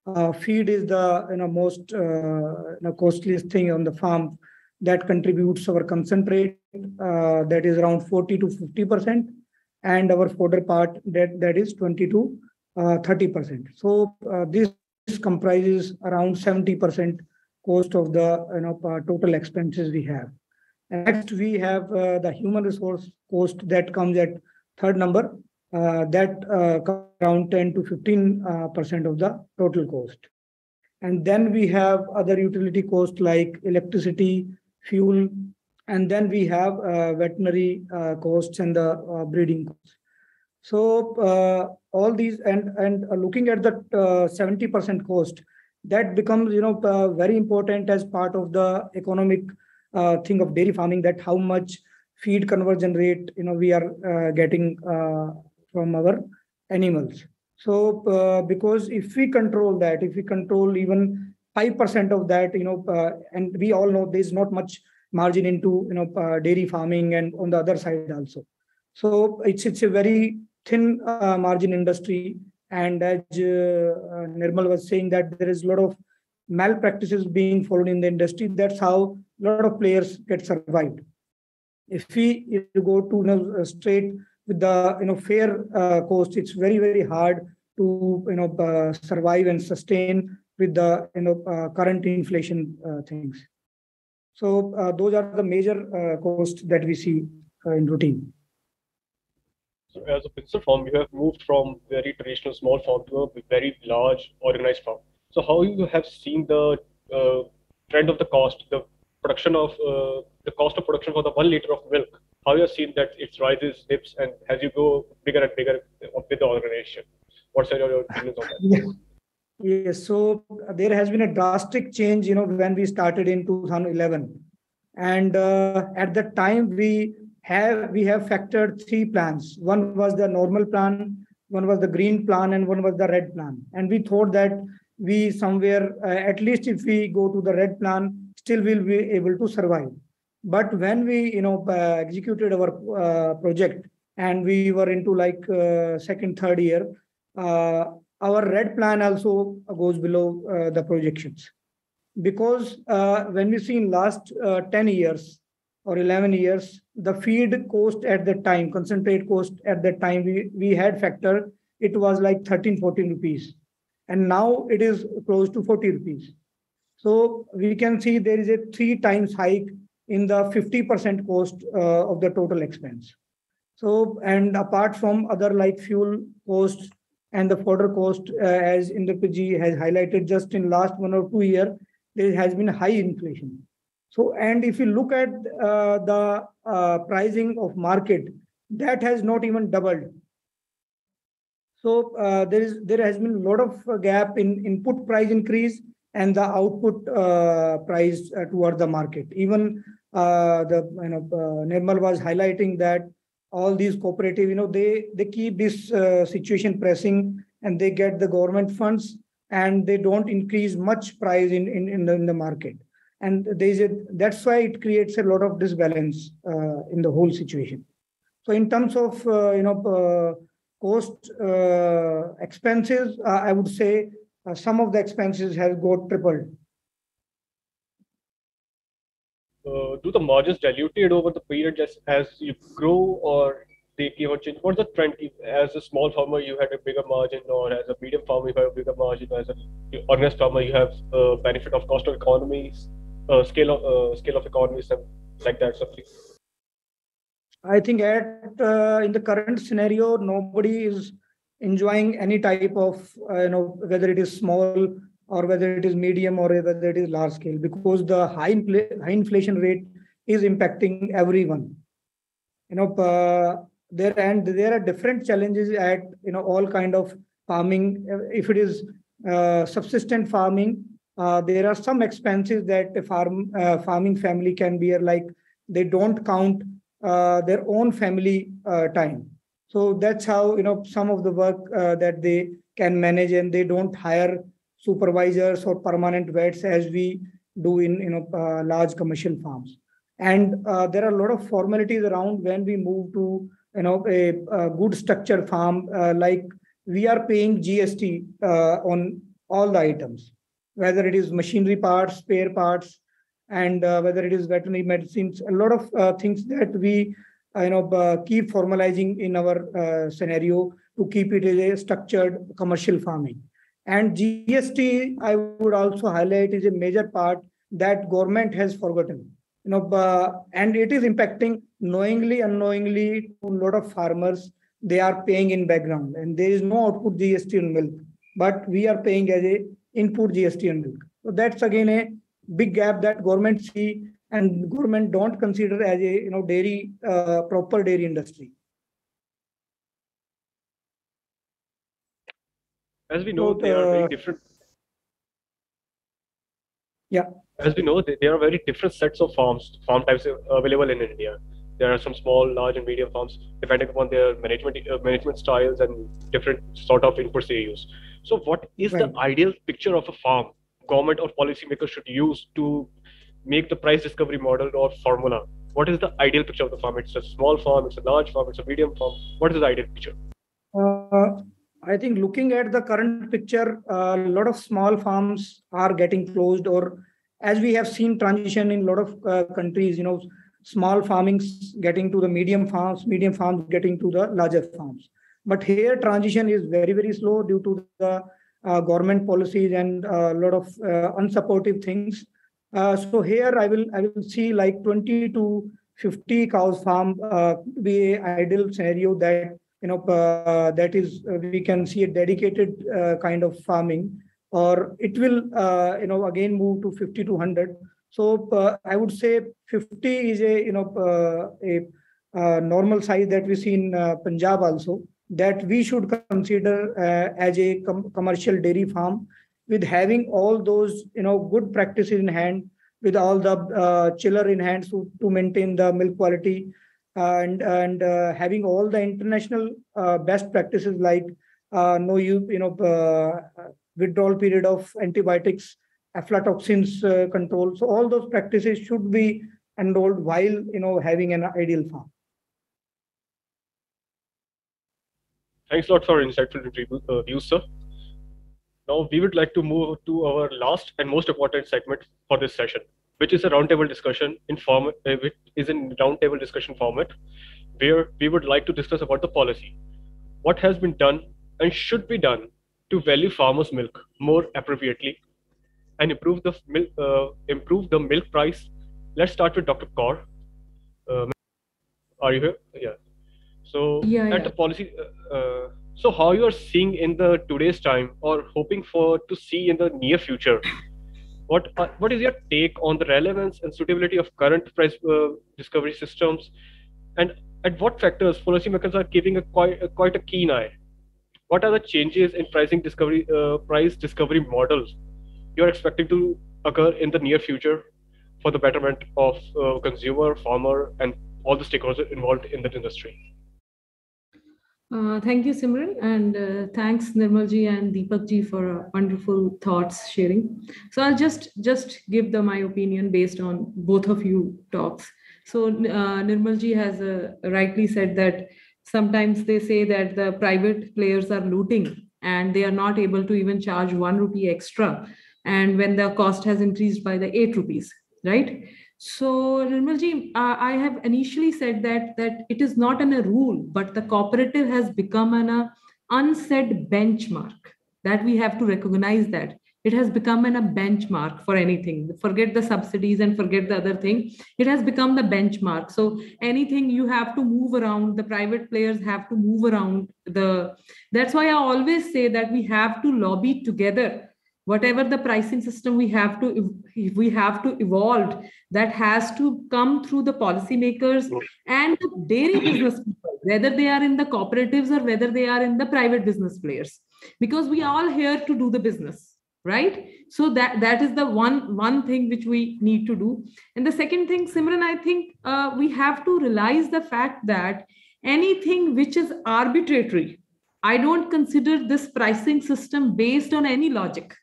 Uh, feed is the you know most uh, you know, costliest thing on the farm that contributes our concentrate uh, that is around 40 to 50 percent and our fodder part that that is 20 to uh, 30 percent. So uh, this comprises around 70 percent cost of the you know total expenses we have. Next we have uh, the human resource cost that comes at third number Uh, that uh, around 10 to 15 uh, percent of the total cost and then we have other utility costs like electricity fuel, and then we have uh, veterinary uh, costs and the uh, breeding costs. So all these and and looking at the 70% cost, that becomes you know very important as part of the economic thing of dairy farming. That how much feed conversion rate you know we are getting from our animals. So uh, because if we control that, if we control even 5% of that, you know, uh, and we all know there's not much margin into you know uh, dairy farming and on the other side also. So it's it's a very thin uh, margin industry, and as uh, Nirmal was saying that there is a lot of malpractices being followed in the industry. That's how a lot of players get survived. If we if go to you know, straight with the you know fair uh, cost, it's very very hard to you know uh, survive and sustain with the you know uh, current inflation uh, things. So uh, those are the major uh, costs that we see in routine. So as a Binsar farm, you have moved from very traditional small farm to a very large organized farm. So how you have seen the trend of the cost, the production of the cost of production for the one liter of milk how you have seen that it rises, dips, and as you go bigger and bigger with the organization? What's your opinions on that? Yes, so there has been a drastic change, you know, when we started in 2011, and uh, at that time we have we have factored three plans. One was the normal plan, one was the green plan, and one was the red plan. And we thought that we somewhere, uh, at least if we go to the red plan, still will be able to survive. But when we, you know, uh, executed our uh, project and we were into like uh, second, third year, our red plan also goes below the projections. Because when we see in last 10 years or 11 years, the feed cost at the time, concentrate cost at that time, we, we had factor, it was like 13, 14 rupees. And now it is close to 40 rupees. So we can see there is a three times hike in the 50% cost uh, of the total expense. So, and apart from other like fuel costs and the fodder cost, uh, as Indrapji has highlighted just in last one or two year, there has been high inflation. So, and if you look at uh, the uh, pricing of market, that has not even doubled. So uh, there is there has been a lot of gap in input price increase and the output uh, price uh, toward the market. Even uh, the you know Nirmal was highlighting that all these cooperative, you know, they they keep this situation pressing and they get the government funds and they don't increase much price in in, in, the, in the market and there's a that's why it creates a lot of disbalance uh, in the whole situation so in terms of uh, you know uh, cost expenses i would say uh, some of the expenses have got tripled. Uh, do the margins diluted over the period just as you grow or they keep on changing? What's the trend? As a small farmer, you had a bigger margin, or as a medium farmer, you have a bigger margin. or As an organized farmer, you have a benefit of cost of economies, uh, scale of uh, scale of economies, and like that. Something. I think at uh, in the current scenario, nobody is enjoying any type of uh, you know whether it is small or whether it is medium or whether it is large scale because the high, infl- high inflation rate is impacting everyone. You know uh, there and there are different challenges at you know all kind of farming. If it is uh, subsistent farming uh, there are some expenses that a farm uh, farming family can bear like they don't count uh, their own family time. So that's how you know some of the work uh, that they can manage, and they don't hire supervisors or permanent vets as we do in you know uh, large commercial farms. And uh, there are a lot of formalities around when we move to you know a, a good structured farm uh, like we are paying GST uh, on all the items, whether it is machinery parts, spare parts, and uh, whether it is veterinary medicines. A lot of things that we you know uh, keep formalizing in our uh, scenario to keep it a structured commercial farming and gst i would also highlight is a major part that government has forgotten. You know uh, and it is impacting knowingly unknowingly to a lot of farmers. They are paying in background and there is no output gst on milk but we are paying as a input gst on milk. So that's again a big gap that government see and government don't consider as a you know dairy uh, proper dairy industry as we know so, they are very different yeah as we know there are very different sets of farms farm types available in india there are some small large and medium farms depending upon their management uh, management styles and different sort of inputs they use so what is right. the ideal picture of a farm government or policymakers should use to make the price discovery model or formula? What is the ideal picture of the farm? It's a small farm, it's a large farm, it's a medium farm. What is the ideal picture? Uh, I think looking at the current picture, a lot of small farms are getting closed, or as we have seen transition in a lot of uh, countries, you know, small farmings getting to the medium farms, medium farms getting to the larger farms. But here transition is very, very slow due to the uh, government policies and a lot of uh, unsupportive things. Uh, so here I will I will see like 20 to 50 cows farm uh, be ideal scenario that you know uh, that is uh, we can see a dedicated kind of farming or it will you know again move to 50 to 100 so i would say 50 is a you know a, a normal size that we see in punjab also that we should consider uh, as a com- commercial dairy farm with having all those you know good practices in hand with all the uh, chiller in hand to, to maintain the milk quality and and uh, having all the international uh, best practices like uh, no you you know uh, withdrawal period of antibiotics aflatoxins control. So all those practices should be enrolled while you know having an ideal farm. Thanks a lot for insightful uh, views, sir. Now we would like to move to our last and most important segment for this session, which is a roundtable discussion in form, uh, which is in roundtable discussion format, where we would like to discuss about the policy, what has been done and should be done to value farmers' milk more appropriately, and improve the milk, uh, improve the milk price. Let's start with Dr. Kaur. Uh, are you here? Yeah. So yeah, at yeah. the policy, uh, uh, so how you are seeing in the today's time or hoping for to see in the near future, what uh, what is your take on the relevance and suitability of current price uh, discovery systems, and at what factors policymakers are keeping a quite a, quite a keen eye? What are the changes in pricing discovery uh, price discovery models you are expecting to occur in the near future for the betterment of uh, consumer, farmer, and all the stakeholders involved in that industry? Uh, thank you, Simran, and uh, thanks Nirmalji and Deepakji for wonderful thoughts sharing. So I'll just just give the my opinion based on both of you talks. So uh, Nirmalji has uh, rightly said that sometimes they say that the private players are looting and they are not able to even charge one rupee extra, and when the cost has increased by the eight rupees, right? So, Nirmalji, uh, I have initially said that that it is not an, a rule, but the cooperative has become an uh, unsaid benchmark that we have to recognize that it has become an, a benchmark for anything. Forget the subsidies and forget the other thing. It has become the benchmark. So anything you have to move around, the private players have to move around the. That's why I always say that we have to lobby together whatever the pricing system we have to we have to evolve that has to come through the policymakers and the dairy business people whether they are in the cooperatives or whether they are in the private business players. Because we are all here to do the business right? So that that is the one one thing which we need to do. And the second thing simran i think uh, we have to realize the fact that anything which is arbitrary i don't consider this pricing system based on any logic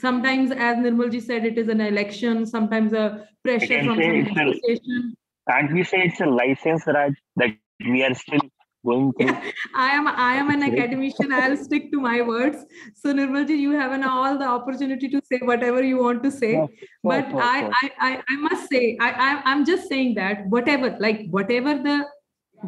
sometimes as nirmalji said it is an election sometimes a pressure from some association can't we say it's a license Raj, that we are still going through? *laughs* I am i am an academician. I'll stick to my words. So nirmalji you have an all the opportunity to say whatever you want to say. But I, I i i must say i, I i'm just saying that whatever like whatever the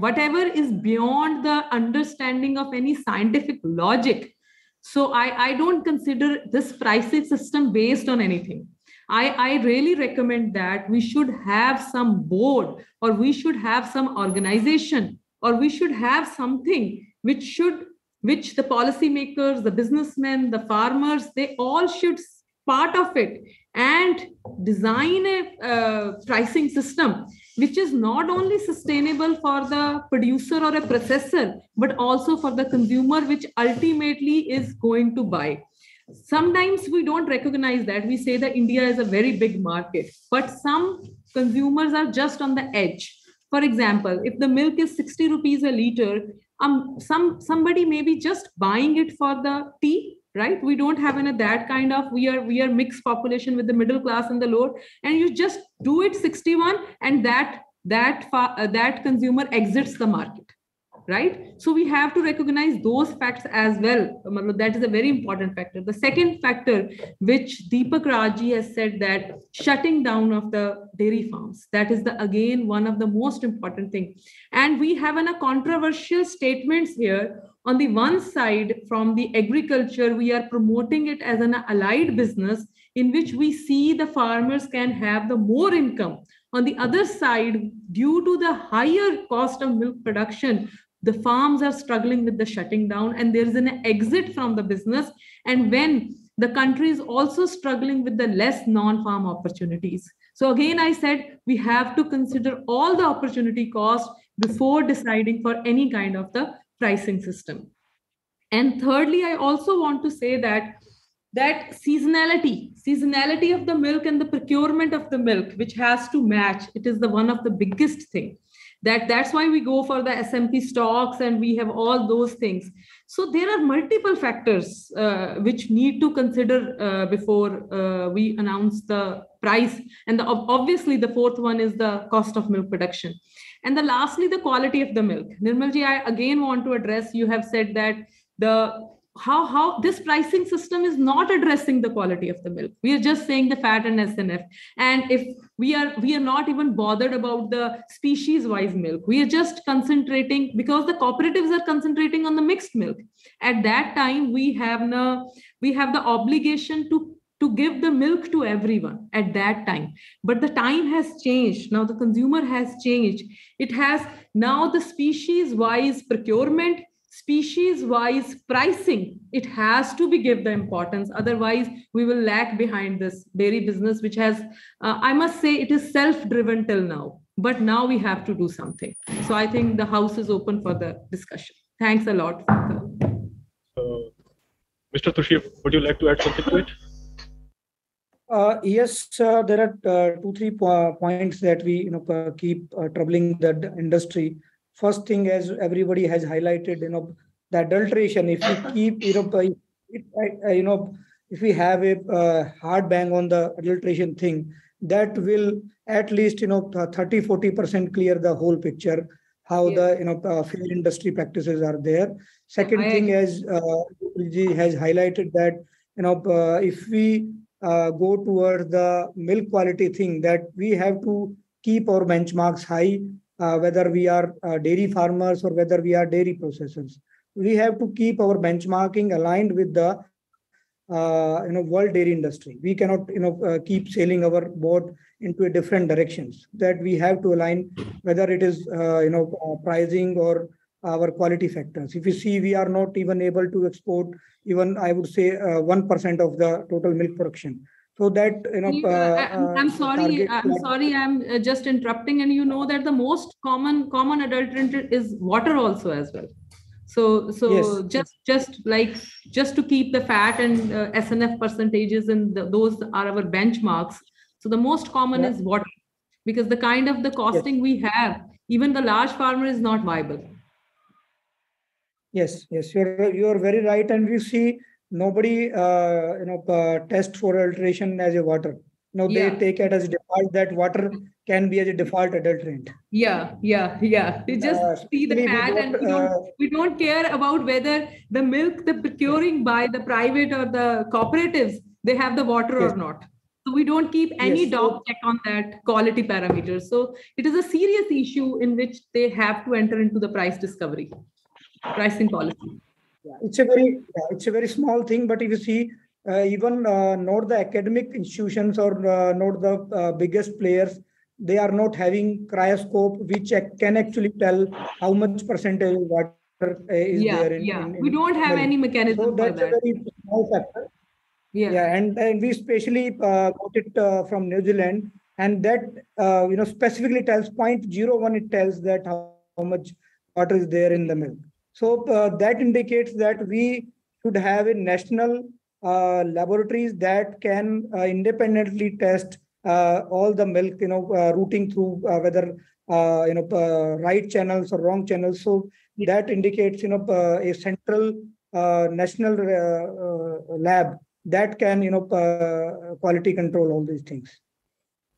whatever is beyond the understanding of any scientific logic so I, I don't consider this pricing system based on anything. I, I really recommend that we should have some board or we should have some organization or we should have something which should which the policymakers the businessmen the farmers they all should part of it and design a uh, pricing system which is not only sustainable for the producer or a processor but also for the consumer which ultimately is going to buy. Sometimes we don't recognize that. We say that india is a very big market but some consumers are just on the edge. For example if the milk is 60 rupees a liter um some somebody may be just buying it for the tea right? We don't have in that kind of we are we are mixed population with the middle class and the lower and you just do it 61 and that that uh, that consumer exits the market right? So we have to recognize those facts as well. That is a very important factor. The second factor which deepak raji has said that shutting down of the dairy farms that is the again one of the most important thing. And we have an, a controversial statements here on the one side from the agriculture we are promoting it as an allied business in which we see the farmers can have the more income. On the other side due to the higher cost of milk production the farms are struggling with the shutting down and there is an exit from the business. And when the country is also struggling with the less non-farm opportunities. So again i said we have to consider all the opportunity cost before deciding for any kind of the pricing system. And thirdly i also want to say that that seasonality seasonality of the milk and the procurement of the milk which has to match it is the one of the biggest thing. That that's why we go for the smp stocks and we have all those things. So there are multiple factors uh, which need to consider uh, before uh, we announce the price. And the, obviously the fourth one is the cost of milk production and the lastly the quality of the milk. Nirmalji i again want to address you have said that the how how this pricing system is not addressing the quality of the milk. We are just saying the fat and snf and if we are we are not even bothered about the species wise milk. We are just concentrating because the cooperatives are concentrating on the mixed milk. At that time we have no we have the obligation to to give the milk to everyone at that time. But the time has changed. Now the consumer has changed. It has now the species wise procurement species wise pricing it has to be give the importance. Otherwise we will lag behind this dairy business which has uh, i must say it is self driven till now. But now we have to do something. So i think the house is open for the discussion. Thanks a lot uh, mr tushir would you like to add something to it uh, yes, uh, there are uh, two, three po- points that we you know uh, keep uh, troubling the industry. First thing as everybody has highlighted you know the adulteration if we keep you know it, you know if we have a uh, hard bang on the adulteration thing that will at least you know 30 40% clear the whole picture how yeah. the you know fair industry practices are there. Second I, thing as uh, has highlighted that you know uh, if we uh, go towards the milk quality thing that we have to keep our benchmarks high uh, whether we are uh, dairy farmers or whether we are dairy processors. We have to keep our benchmarking aligned with the uh, you know world dairy industry. We cannot you know uh, keep sailing our boat into a different directions. That we have to align whether it is uh, you know pricing or our quality factors. If you see, we are not even able to export even I would say one of the total milk production so that you know uh, I'm, I'm, uh, sorry i'm sorry i'm uh, just interrupting and you know that the most common common adulterant is water also as well so so yes. just just like just to keep the fat and uh, snf percentages and the, those are our benchmarks so the most common yeah. is water because the kind of the costing yes. we have even the large farmer is not viable yes yes you're you're very right and we see nobody uh, you know uh, test for adulteration as a water. No yeah. they take it as default that water can be as a default adulterant. Yeah yeah yeah. We just uh, see the fat and we don't, uh, we don't care about whether the milk the procuring by the private or the cooperatives they have the water yes. or not. So we don't keep any yes. dog check on that quality parameters so it is a serious issue in which they have to enter into the price discovery pricing policy yeah, it's a very yeah, it's a very small thing, but if you see, uh, even uh, not the academic institutions or uh, not the uh, biggest players, they are not having cryoscope, which can actually tell how much percentage water uh, is yeah, there. In, yeah, in, in, we don't have any mechanism so that's that. a very small factor. Yeah, yeah, and and we especially uh, got it from New Zealand, and that you know specifically tells 0.01. It tells that how, how much water is there in the milk. So uh, that indicates that we should have a national uh, laboratories that can uh, independently test uh, all the milk, you know, uh, routing through uh, whether you know right channels or wrong channels. So that indicates you know a central uh, national uh, uh, lab that can you know uh, quality control all these things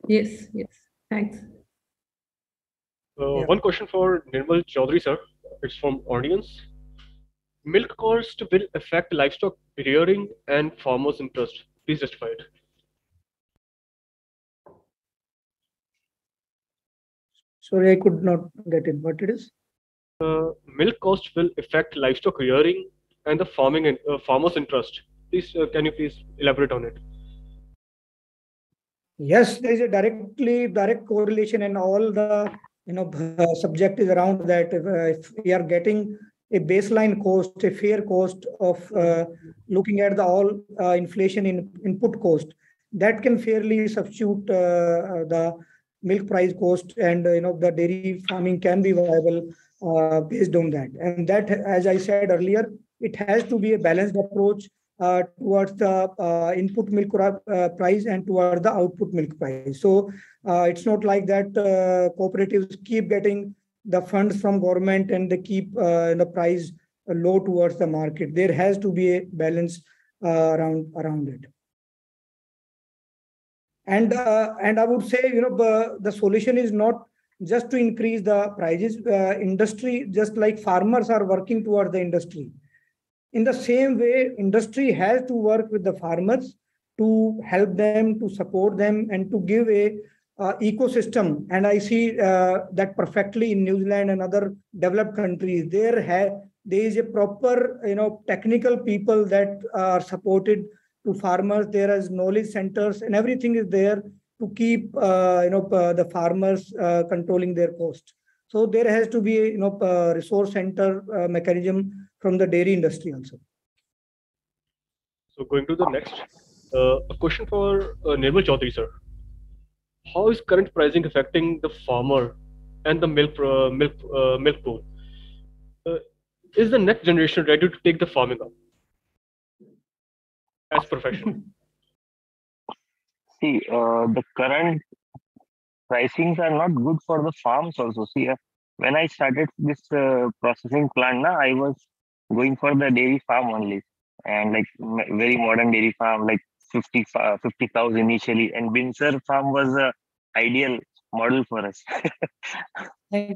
yes yes thanks uh, Yeah. one question for Nirmal Chaudhary, sir. It's from audience. Milk cost will affect livestock rearing and farmers' interest. Please justify it. sorry i could not get it what it is Uh, milk cost will affect livestock rearing and the farming and uh, farmers' interest. Please, uh, can you please elaborate on it? yes there is a directly direct correlation and all the you know subject is around that if, uh, if we are getting a baseline cost a fair cost of uh, looking at the all uh, inflation in input cost that can fairly substitute the milk price cost and you know the dairy farming can be viable uh, based on that and that as i said earlier it has to be a balanced approach uh, towards the uh, input milk price and toward the output milk price. So uh, it's not like that uh, cooperatives keep getting the funds from government and they keep uh, the price low towards the market. There has to be a balance uh, around around it. And uh, and I would say you know the, solution is not just to increase the prices. Industry just like farmers are working towards the industry in the same way industry has to work with the farmers to help them to support them and to give a uh, ecosystem and i see uh, that perfectly in new zealand and other developed countries there ha- there is a proper you know technical people that are supported to farmers there is knowledge centers and everything is there to keep uh, you know uh, the farmers uh, controlling their cost so there has to be you know resource center mechanism from the dairy industry also. So going to the next, a question for uh, Nirmal Chaudhary, sir. How is current pricing affecting the farmer and the milk uh, milk uh, milk pool? Uh, is the next generation ready to take the farming up as profession? *laughs* See, uh, the current pricings are not good for the farms also. See, uh, when I started this uh, processing plant, na, I was going for the dairy farm only and like very modern dairy farm, like 50, fa- 50 initially. And Binsar farm was a ideal model for us.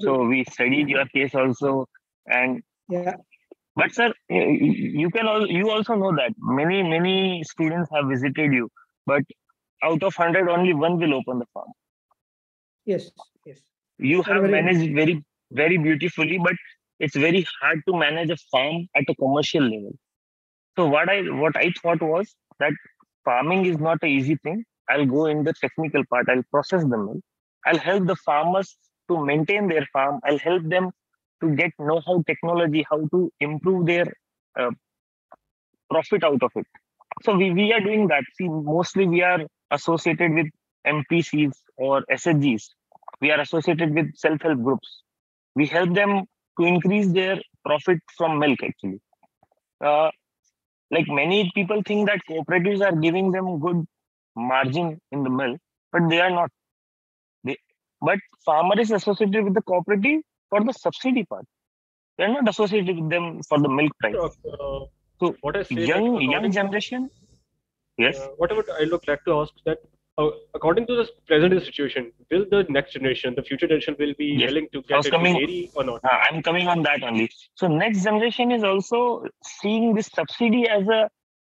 So we studied your case also. And Yeah. but sir, you can all you also know that many many students have visited you, but out of hundred, only one will open the farm. Yes. Yes. You have very- managed very very beautifully, but it's very hard to manage a farm at a commercial level. So what I what I thought was that farming is not an easy thing. I'll go in the technical part. I'll process the milk. I'll help the farmers to maintain their farm. I'll help them to get know-how technology, how to improve their uh, profit out of it. So we, we are doing that. See, mostly we are associated with MPCs or SHGs. We are associated with self-help groups. We help them to increase their profit from milk actually. Uh, like many people think that cooperatives are giving them good margin in the milk, but they are not. They, but farmer is associated with the cooperative for the subsidy part. They are not associated with them for the milk price. Uh, So, what I say that Young young generation. Yes. Uh, whatever I look like to ask that uh, according to the present day situation, will the next generation, the future generation, will be Yes. willing to was get into coming- dairy or not? Uh, I'm coming on that only. So next generation is also seeing this subsidy as a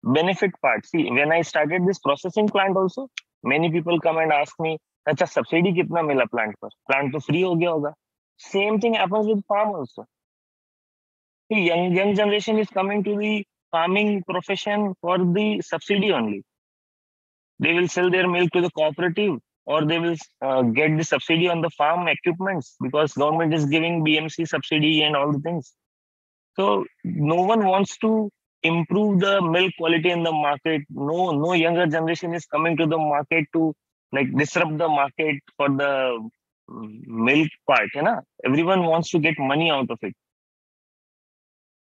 benefit part. See, when I started this processing plant also, many people come and ask me, अच्छा subsidy कितना मिला plant पर plant तो free हो गया होगा same thing happens with farm also young young generation is coming to the farming profession for the subsidy only they will sell their milk to the cooperative or they will uh, get the subsidy on the farm equipments because government is giving bmc subsidy and all the things. So no one wants to improve the milk quality in the market. No no younger generation is coming to the market to like disrupt the market for the mm, milk part you know? Everyone wants to get money out of it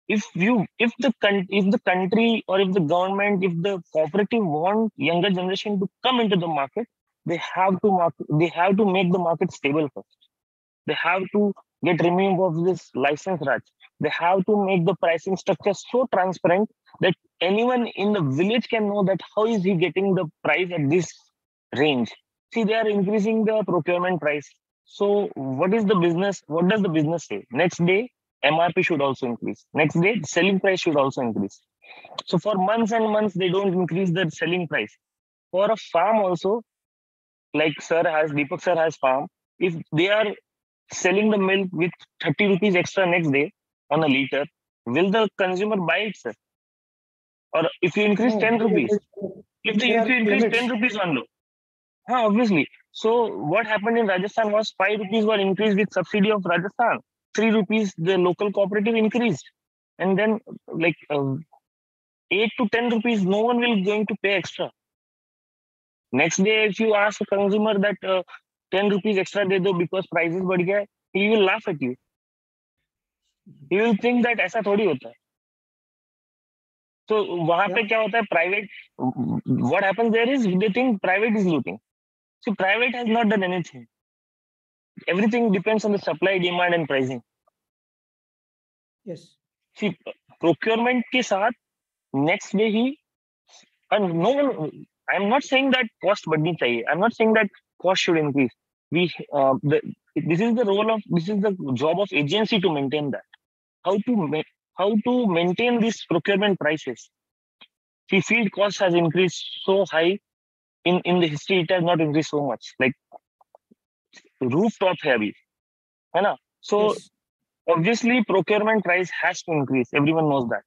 if you if the if the country or if the government if the cooperative want younger generation to come into the market they have to market they have to make the market stable first they have to get removed of this license raj. They have to make the pricing structure so transparent that anyone in the village can know that how is he getting the price at this range. See, they are increasing the procurement price. So what is the business? What does the business say? Next day, MRP should also increase. Next day, selling price should also increase. So for months and months, they don't increase the selling price. For a farm also, like sir has, Deepak sir has farm, if they are selling the milk with 30 rupees extra next day on a liter, will the consumer buy it, sir? Or if you increase 10 rupees, if, the, if you increase 10 rupees on low, huh, obviously. So what happened in Rajasthan was 5 rupees were increased with subsidy of Rajasthan. 3 rupees the local cooperative increased. And then like uh, 8 to 10 rupees, no one will going to pay extra. Next day, if you ask a consumer that uh, 10 rupees extra de do because prices बढ़ गया he will laugh at you. He will think that ऐसा थोड़ी होता है. So वहाँ पे क्या होता है private what happens there is they think private is looting. So private has not done anything. Everything depends on the supply, demand and pricing. Yes. See procurement के साथ next day he and no one I'm not saying that cost बढ़नी चाहिए. I'm not saying that cost should increase. We uh, the, this is the role of this is the job of agency to maintain that. How to ma- how to maintain these procurement prices. See, field cost has increased so high. In in the history, it has not increased so much. Like rooftop heavy? So Yes. obviously procurement price has to increase. Everyone knows that.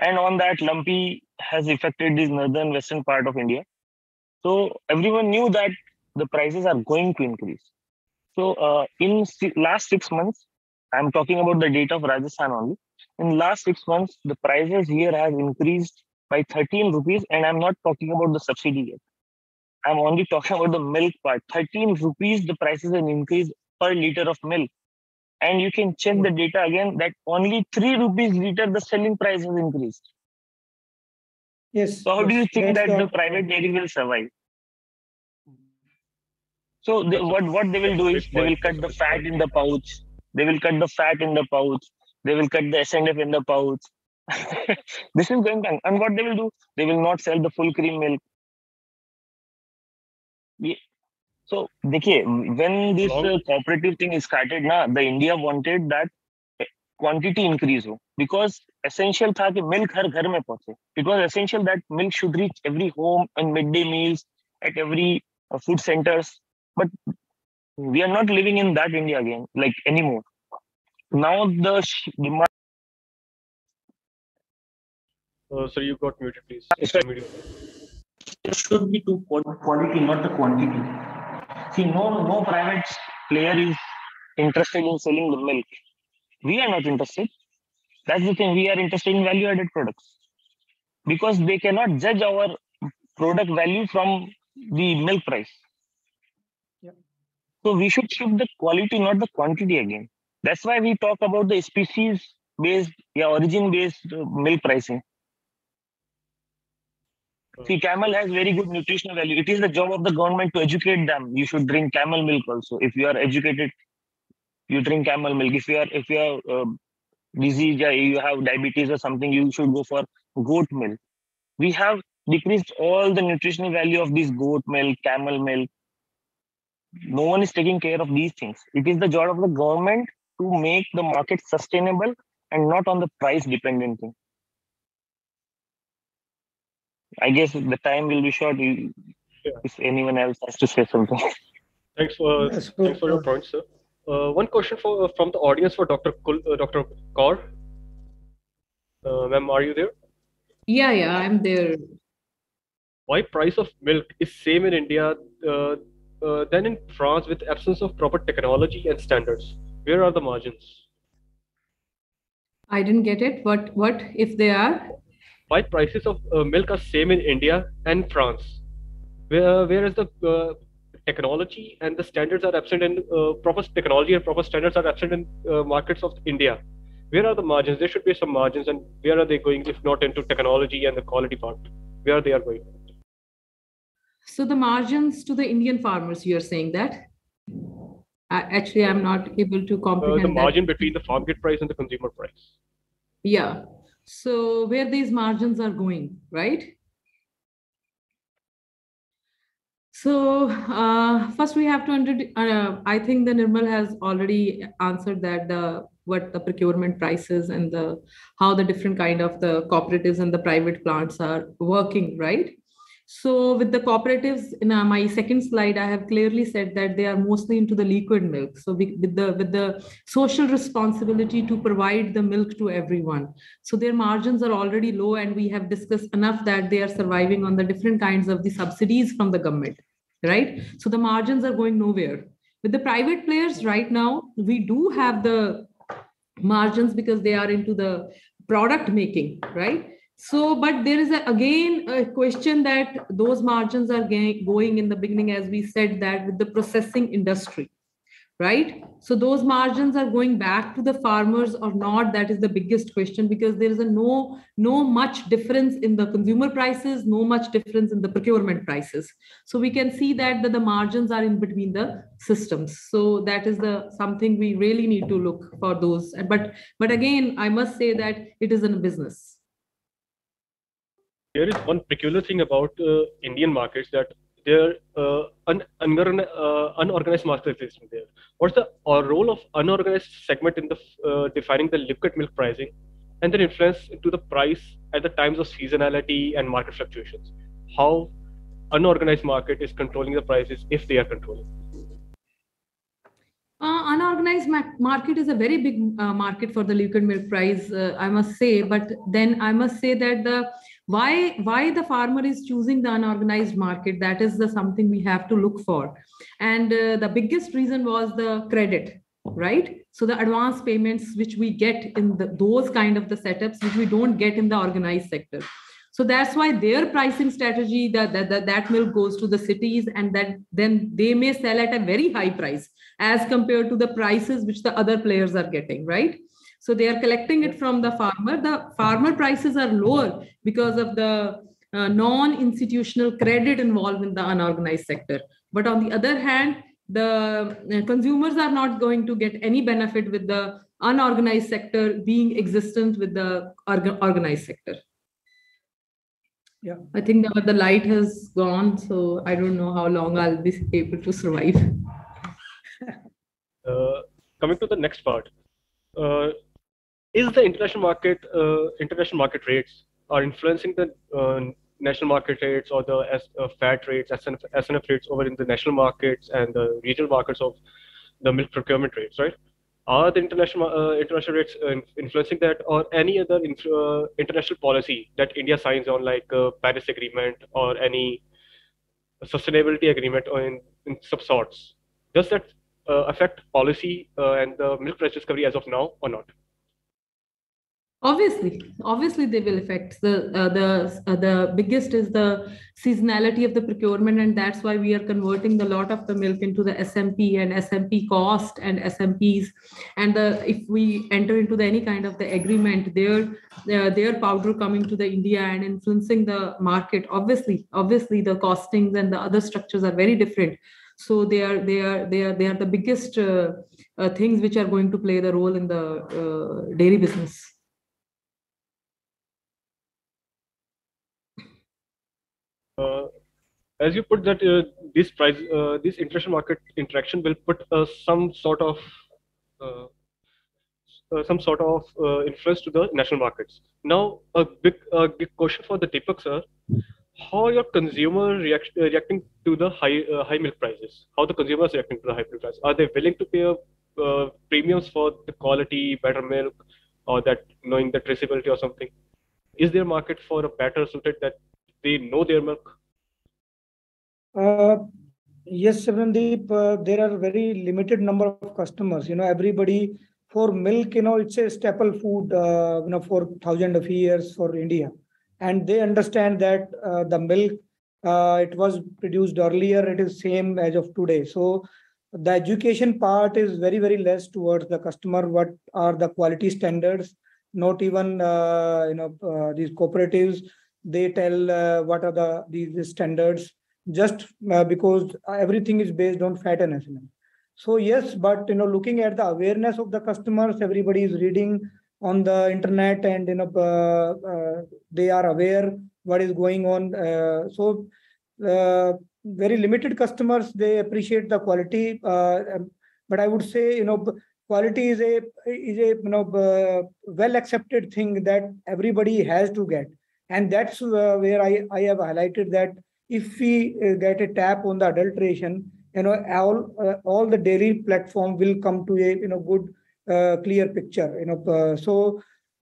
And on that, lumpy has affected this northern western part of India. So everyone knew that the prices are going to increase. So uh, in last six months, I'm talking about the data of Rajasthan only. In last six months, the prices here have increased by 13 rupees, and I'm not talking about the subsidy yet. I'm only talking about the milk part. 13 rupees, the price is an increase per liter of milk. And you can check the data again that only 3 rupees liter the selling price has increased. Yes. So how do you think that's that the the- private dairy will survive? So they, what what they will do is they will cut the fat in the pouch. They will cut the fat in the pouch. They will cut the SNF in the pouch. *laughs* this is going on. And what they will do? They will not sell the full cream milk. Yeah. So देखिए when this uh, cooperative thing is started ना the India wanted that quantity increase हो because essential था कि milk हर घर में पहुँचे it was essential that milk should reach every home and midday meals at every uh, food centers but we are not living in that india again like anymore now the demand Uh, sir, you got muted, please. There should be two quality not the quantity. See no no private player is interested in selling the milk. We are not interested. That's the thing. We are interested in value added products. Because they cannot judge our product value from the milk price. Yep. so we should shift the quality not the quantity again. That's why we talk about the species based yeah origin based uh, milk pricing See, camel has very good nutritional value. It is the job of the government to educate them. You should drink camel milk also. If you are educated, you drink camel milk. If you are if you are uh, disease or you have diabetes or something, you should go for goat milk. We have decreased all the nutritional value of this goat milk, camel milk. No one is taking care of these things. It is the job of the government to make the market sustainable and not on the price dependent thing. I guess the time will be short. You- Yeah. If anyone else has to say something. Thanks for Yes, thanks for your uh, points, sir. Uh, one question for from the audience for Dr. Kul, uh, Dr. Kaur. Uh, ma'am, are you there? Yeah, yeah, I'm there. Why price of milk is same in India uh, uh, than in France with absence of proper technology and standards? Where are the margins? I didn't get it. What what if they are? Why prices of uh, milk are same in India and France? Where whereas the uh, technology and the standards are absent in uh, proper technology and proper standards are absent in uh, markets of India. Where are the margins? There should be some margins, and where are they going if not into technology and the quality part? Where are they are going? So the margins to the Indian farmers, you are saying that? actually, I'm not able to comprehend. Uh, the margin that. between the farm gate price and the consumer price. Yeah. So where these margins are going, right? So uh, first we have to uh, I think the Nirmal has already answered that the what the procurement prices and the how the different kind of the cooperatives and the private plants are working, right? So with the cooperatives, in uh, my second slide, I have clearly said that they are mostly into the liquid milk. So with the with the social responsibility to provide the milk to everyone. So their margins are already low, and we have discussed enough that they are surviving on the different kinds of the subsidies from the government, right? So the margins are going nowhere. With the private players right now, we do have the margins because they are into the product making, right? So, but there is a, again a question that those margins are going in the beginning, as we said, that with the processing industry, right? So those margins are going back to the farmers or not? That is the biggest question because there is a no no much difference in the consumer prices, no much difference in the procurement prices. So we can see that the, the margins are in between the systems. So that is the something we really need to look for those. But but again, I must say that it is in business there is one peculiar thing about uh, Indian markets that there uh, un, uh, unorganized market there. What's the uh, role of unorganized segment in the uh, defining the liquid milk pricing and then influence into the price at the times of seasonality and market fluctuations? How unorganized market is controlling the prices if they are controlling? Uh, unorganized ma- market is a very big uh, market for the liquid milk price, I must say. But then I must say that the why why the farmer is choosing the unorganized market that is the something we have to look for. And uh, the biggest reason was the credit right? So the advance payments which we get in the, those kind of the setups which we don't get in the organized sector. So that's why their pricing strategy that, that, that, that milk goes to the cities and that then they may sell at a very high price as compared to the prices which the other players are getting right so they are collecting it from the farmer. The farmer prices are lower because of the uh, non-institutional credit involved in the unorganized sector. But on the other hand, the uh, consumers are not going to get any benefit with the unorganized sector being existent with the organized sector. Yeah. I think the, the light has gone, so I don't know how long I'll be able to survive. *laughs* uh, coming to the next part, uh, is the international market uh, international market rates are influencing the uh, national market rates or the uh, FAT rates, SNF, SNF rates over in the national markets and the regional markets of the milk procurement rates, right? Are the international uh, international rates uh, influencing that, or any other uh, international policy that India signs on, like Paris Agreement or any sustainability agreement or in, in some sorts? Does that affect policy and the milk price discovery as of now, or not? Obviously obviously they will affect. The uh, the uh, the biggest is the seasonality of the procurement and that's why we are converting the lot of the milk into the smp and smp cost and smps and the if we enter into the any kind of the agreement their uh, their powder coming to the india and influencing the market obviously obviously the costings and the other structures are very different. So they are they are they are they are the biggest uh, uh, things which are going to play the role in the uh, dairy business Uh, as you put that uh, this price, uh, this international market interaction will put uh, some sort of uh, some sort of influence to the national markets. Now, a big, big question for the Deepak sir: How your consumer react, reacting to the high high milk prices? How the consumers reacting to the high milk prices? Are they willing to pay uh, premiums for the quality, better milk, or that knowing the traceability or something? Is there a market for a better suited that they know their milk? Uh, yes, Simrandeep, uh, there are very limited number of customers. You know, everybody for milk, you know, it's a staple food, uh, you know, for thousand of years for India. And they understand that uh, the milk, uh, it was produced earlier, it is same as of today. So the education part is very, very less towards the customer. What are the quality standards? Not even, uh, you know, these cooperatives they tell uh, what are the these standards just uh, because everything is based on fat and SNF. so yes but you know looking at the awareness of the customers everybody is reading on the internet and you know uh, uh, they are aware what is going on uh, so uh, very limited customers they appreciate the quality um, but i would say you know quality is a is a you know well accepted thing that everybody has to get and that's where i i have highlighted that if we get a tap on the adulteration you know all uh, all the dairy platform will come to a you know good uh, clear picture you know uh, so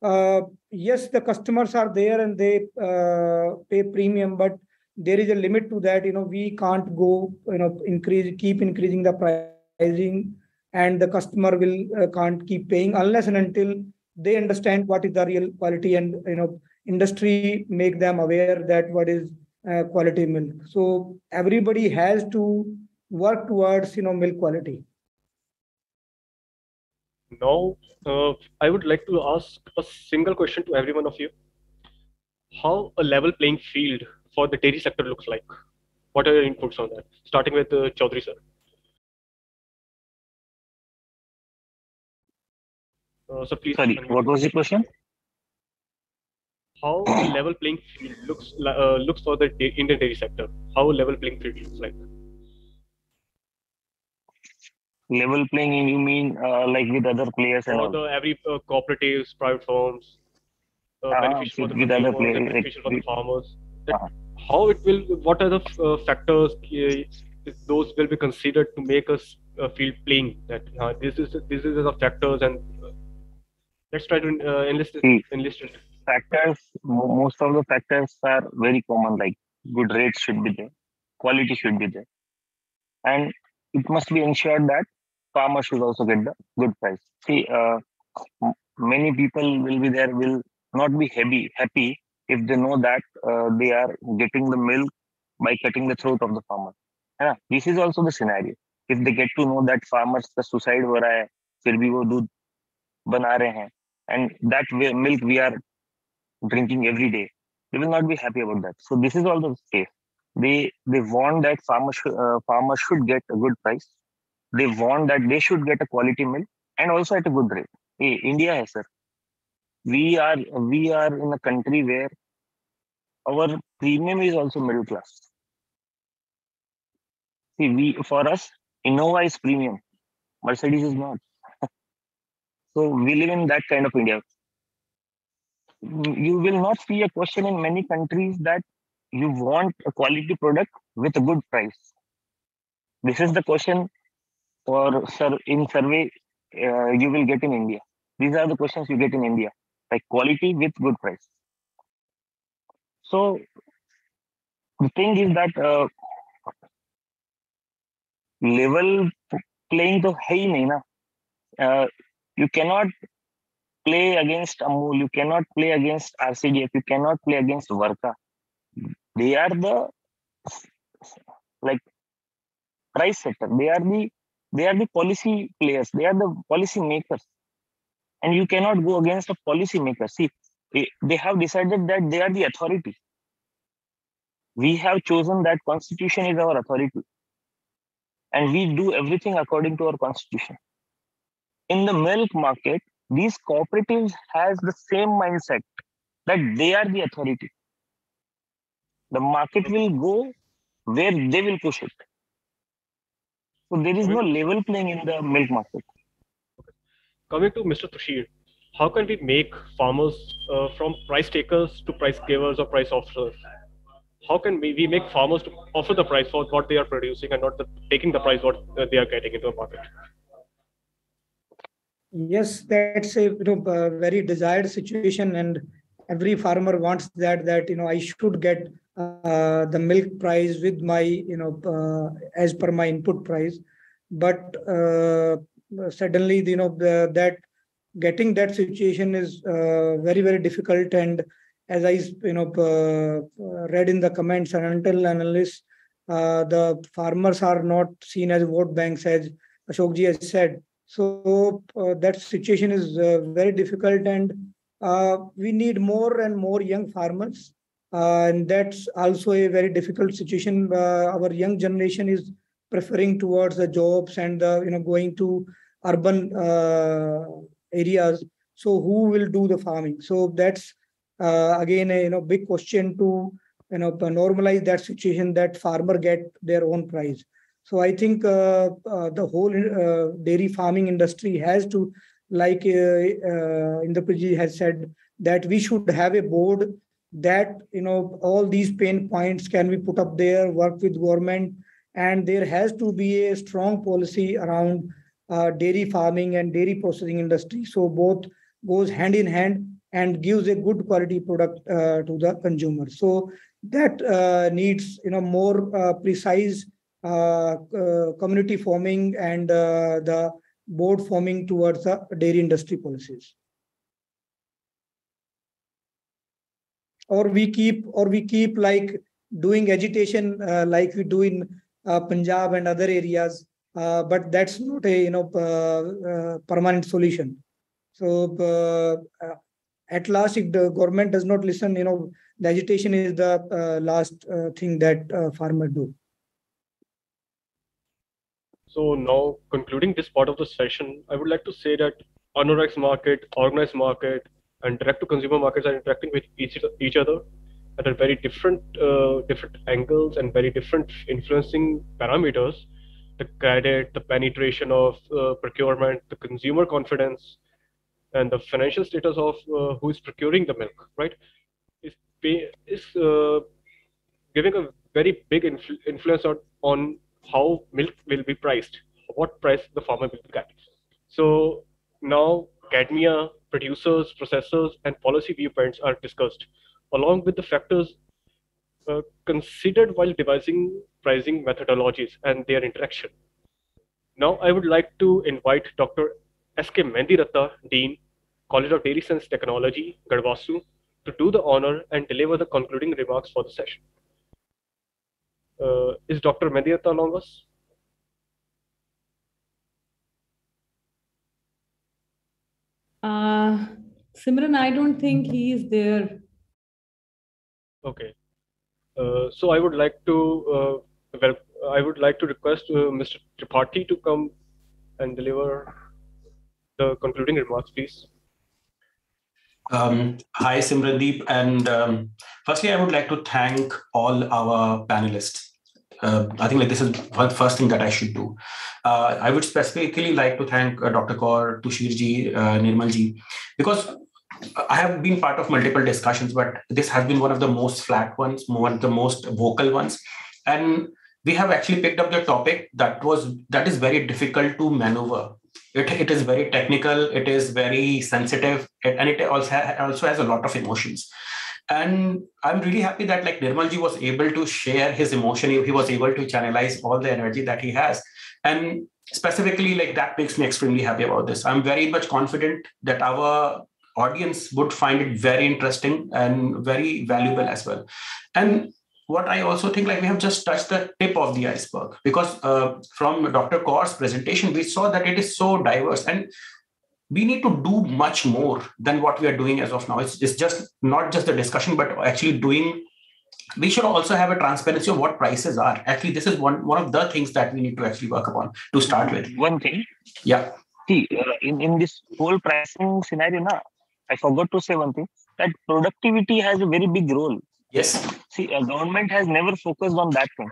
uh, yes the customers are there and they uh, pay premium but there is a limit to that you know we can't go you know increase keep increasing the pricing and the customer will uh, can't keep paying unless and until they understand what is the real quality and you know industry make them aware that what is quality milk. So everybody has to work towards you know milk quality. Now uh, i would like to ask a single question to every one of you. How a level playing field for the dairy sector looks like? What are your inputs on that? Starting with uh, Chaudhary sir. Uh, so please sorry what was the question how a *coughs* level playing field looks uh, looks for the Indian dairy sector? How level playing field looks like? Level playing you mean uh, like with other players and all? the every uh, cooperatives private firms uh, uh beneficial for the with other players, beneficial for the farmers. Uh-huh. how it will what are the uh, factors uh, those will be considered to make us uh, feel playing that this is this is the factors and let's try to enlist it, enlist it factors most of the factors are very common like good rates should be there quality should be there and it must be ensured that farmer should also get the good price. See, uh, many people will be there will not be happy happy if they know that uh, they are getting the milk by cutting the throat of the farmer. Yeah, this is also the scenario. If they get to know that farmers का suicide हो रहा है, फिर भी वो दूध बना रहे हैं, and that milk we are drinking every day, they will not be happy about that. So this is all the case. They they want that farmers sh- uh, farmers should get a good price they want that they should get a quality milk and also at a good rate. Hey, India hai, sir. We are we are in a country where our premium is also middle class. See, we for us, Innova is premium. Mercedes is not. *laughs* so we live in that kind of India. You will not see a question in many countries that you want a quality product with a good price. This is the question or in survey uh, you will get in India? These are the questions you get in India, like quality with good price. So the thing is that uh, level playing to na. Uh, you cannot play against Amul, you cannot play against RCDF, you cannot play against Verka. They are the like price setter. They are the they are the policy players, they are the policy makers. And you cannot go against a policy maker. See, eh, they have decided that they are the authority. We have chosen that constitution is our authority. And we do everything according to our constitution. In the milk market, these cooperatives has the same mindset that they are the authority. The market will go where they will push it. So there is no level playing in the milk market. Coming to Mr. Tushir, how can we make farmers uh, from price takers to price givers or price offerers? How can we, we make farmers to offer the price for what they are producing and not the, taking the price what uh, they are getting into the market? Yes, that's a you know, uh, very desired situation, and every farmer wants that. That you know, I should get uh, the milk price with my you know uh, as per my input price but uh, suddenly you know the, that getting that situation is uh, very very difficult and as i you know uh, read in the comments and until analysts the farmers are not seen as vote banks as ashokji has said so that situation is very difficult and we need more and more young farmers. Uh, and that's also a very difficult situation. Uh, our young generation is preferring towards the jobs and the you know going to urban uh, areas. So who will do the farming? So that's uh, again a you know big question to you know normalize that situation that farmer get their own price so i think uh, uh, the whole uh, dairy farming industry has to like uh, uh, has said that we should have a board that you know all these pain points can be put up there work with government and there has to be a strong policy around uh, dairy farming and dairy processing industry. So both goes hand in hand and gives a good quality product uh, to the consumer. So that uh, needs you know more precise community forming and the board forming towards the dairy industry policies or we keep or we keep like doing agitation uh, like we do in uh, punjab and other areas uh, but that's not a you know permanent solution so at last if the government does not listen you know the agitation is the uh, last uh, thing that uh, farmers do. So now concluding this part of the session, I would like to say that unorganized market, organized market, and direct to consumer markets are interacting with each, each other at a very different uh, different angles and very different influencing parameters. The credit, the penetration of uh, procurement, the consumer confidence, and the financial status of uh, who is procuring the milk, right? is uh, giving a very big influ- influence on, on how milk will be priced, what price the farmer will get. So now academia, producers, processors, and policy viewpoints are discussed, along with the factors uh, considered while devising pricing methodologies and their interaction. Now I would like to invite Dr. S.K. Mendiratta, Dean, College of Dairy Science Technology, GADVASU, to do the honor and deliver the concluding remarks for the session. Uh, is Dr. Mendiratta along us? Uh, Simran, I don't think he is there. Okay. Uh, so I would like to uh, well, I would like to request uh, Mr. Tripathi to come and deliver the concluding remarks, please. Um, hi, Simrandeep. And um, firstly, I would like to thank all our panelists. Uh, I think like this is the first thing that I should do. Uh, I would specifically like to thank uh, Dr. Kaur, Tushirji, uh, Nirmalji, because I have been part of multiple discussions, but this has been one of the most flat ones, one of the most vocal ones. And we have actually picked up the topic that was that is very difficult to maneuver it, it is very technical it is very sensitive and it also, also has a lot of emotions. And i'm really happy that like nirmalji was able to share his emotion. He, he was able to channelize all the energy that he has. And specifically like that makes me extremely happy about this. I'm very much confident that our audience would find it very interesting and very valuable as well. And what I also think like we have just touched the tip of the iceberg because uh, from Dr. Kaur's presentation, we saw that it is so diverse and we need to do much more than what we are doing as of now. It's, it's just not just the discussion, but actually doing. We should also have a transparency of what prices are. Actually, this is one one of the things that we need to actually work upon to start with. One thing. Yeah. See, uh, in in this whole pricing scenario, na, I forgot to say one thing that productivity has a very big role Yes. See, a government has never focused on that thing.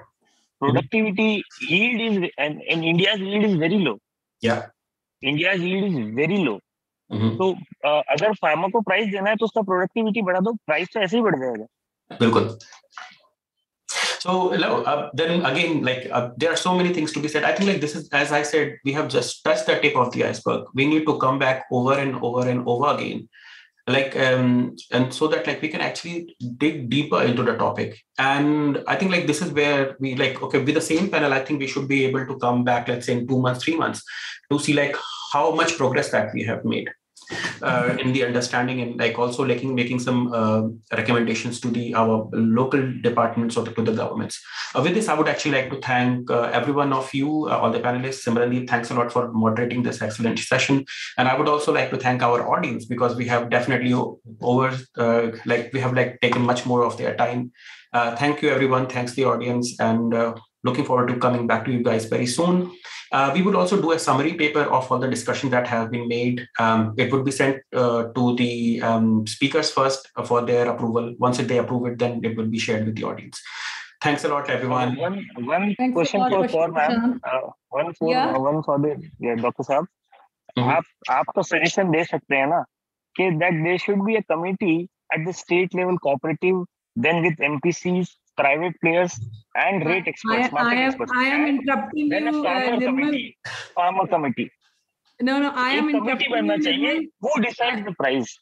Productivity mm-hmm. yield is, and, and India's yield is very low. Yeah. India's yield is very low. Mm-hmm. तो uh, अगर farmer को price देना है तो उसका productivity बढ़ा दो price तो ऐसे ही बढ़ जाएगा बिल्कुल so uh, then again like uh, there are so many things to be said i think like this is as i said we have just touched the tip of the iceberg we need to come back over and over and over again like um and so that like we can actually dig deeper into the topic. And i think like this is where we like okay with the same panel i think we should be able to come back let's say in two months three months to see like how much progress that we have made uh, in the understanding and like also making making some uh, recommendations to the our local departments or to the governments. Uh, with this, I would actually like to thank uh, every one of you, uh, all the panelists. Similarly, thanks a lot for moderating this excellent session. And I would also like to thank our audience because we have definitely over uh, like we have like taken much more of their time. thank you, everyone. Thanks the audience and looking forward to coming back to you guys very soon. Uh, we will also do a summary paper of all the discussion that have been made. Um, it would be sent uh, to the um, speakers first for their approval. Once they approve it, then it will be shared with the audience. Thanks a lot, everyone. One, one Thanks a question lot, for, for Prashant. ma'am. Uh, one for Yeah. uh, one for the yeah, Dr. साहब. Mhm. आप आप तो suggestion दे सकते हैं ना कि that there should be a committee at the state level cooperative then with MPCs, private players and rate experts. I, I am, experts, I am interrupting then you. Uh, farmer uh, committee. Committee. No, no, I am interrupting you. Who decides the price?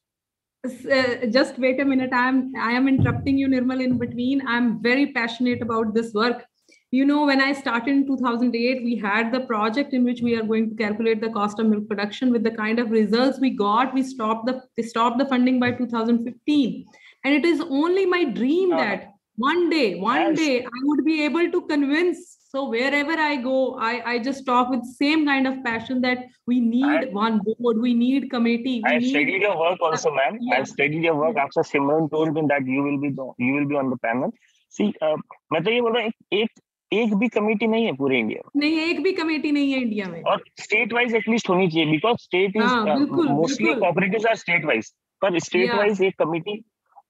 Uh, just wait a minute. I am I am interrupting you, Nirmal. In between, I am very passionate about this work. You know, when I started in 2008, we had the project in which we are going to calculate the cost of milk production. With the kind of results we got, we stopped the we stopped the funding by 2015. And it is only my dream uh, that one day one Yes. day i would be able to convince so wherever i go i i just talk with same kind of passion that we need I- one board we need committee we I've need studied your work also, ma'am. Yeah. I've studied your work. After Simran told me that you will be the, you will be on the panel. See, uh, मैं तो ये बोल रहा हूँ एक एक एक भी कमेटी नहीं है पूरे इंडिया में नहीं एक भी कमेटी नहीं है इंडिया में और स्टेट वाइज एटलीस्ट होनी चाहिए बिकॉज स्टेट हाँ, इज बिल्कुल, मोस्टली बिल्कुल। कोऑपरेटिव्स आर स्टेट वाइज पर स्टेट Yeah. वाइज एक कमेटी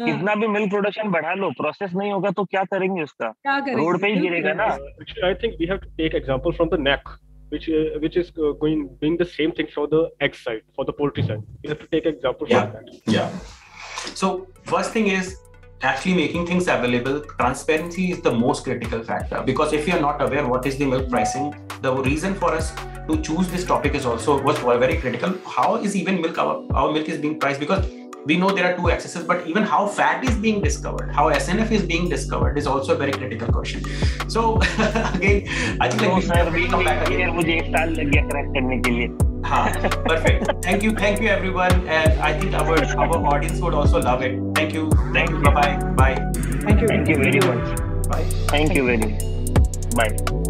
कितना भी मिल्क प्रोडक्शन बढ़ा लो प्रोसेस नहीं होगा तो क्या करेंगे उसका रोड पे ही गिरेगा ना Uh, I think we have to take example from the neck, which uh, which is uh, going doing the same thing for the egg side, for the poultry side. We have to take example Yeah. from that. Yeah. So first thing is actually making things available. Transparency is the most critical factor because if you are not aware what is the milk pricing, the reason for us to choose this topic is also was very critical. How is even milk our, our milk is being priced because we know there are two axes, but even how fat is being discovered, how SNF is being discovered is also a very critical question. So *laughs* again, I think like so, we come back again. मुझे एक साल लग गया करने के लिए. हाँ, perfect. Thank you, thank you everyone, and I think our our audience would also love it. Thank you, thank you, bye bye, bye. Thank you, thank you very much. Bye. Thank you very much. Bye.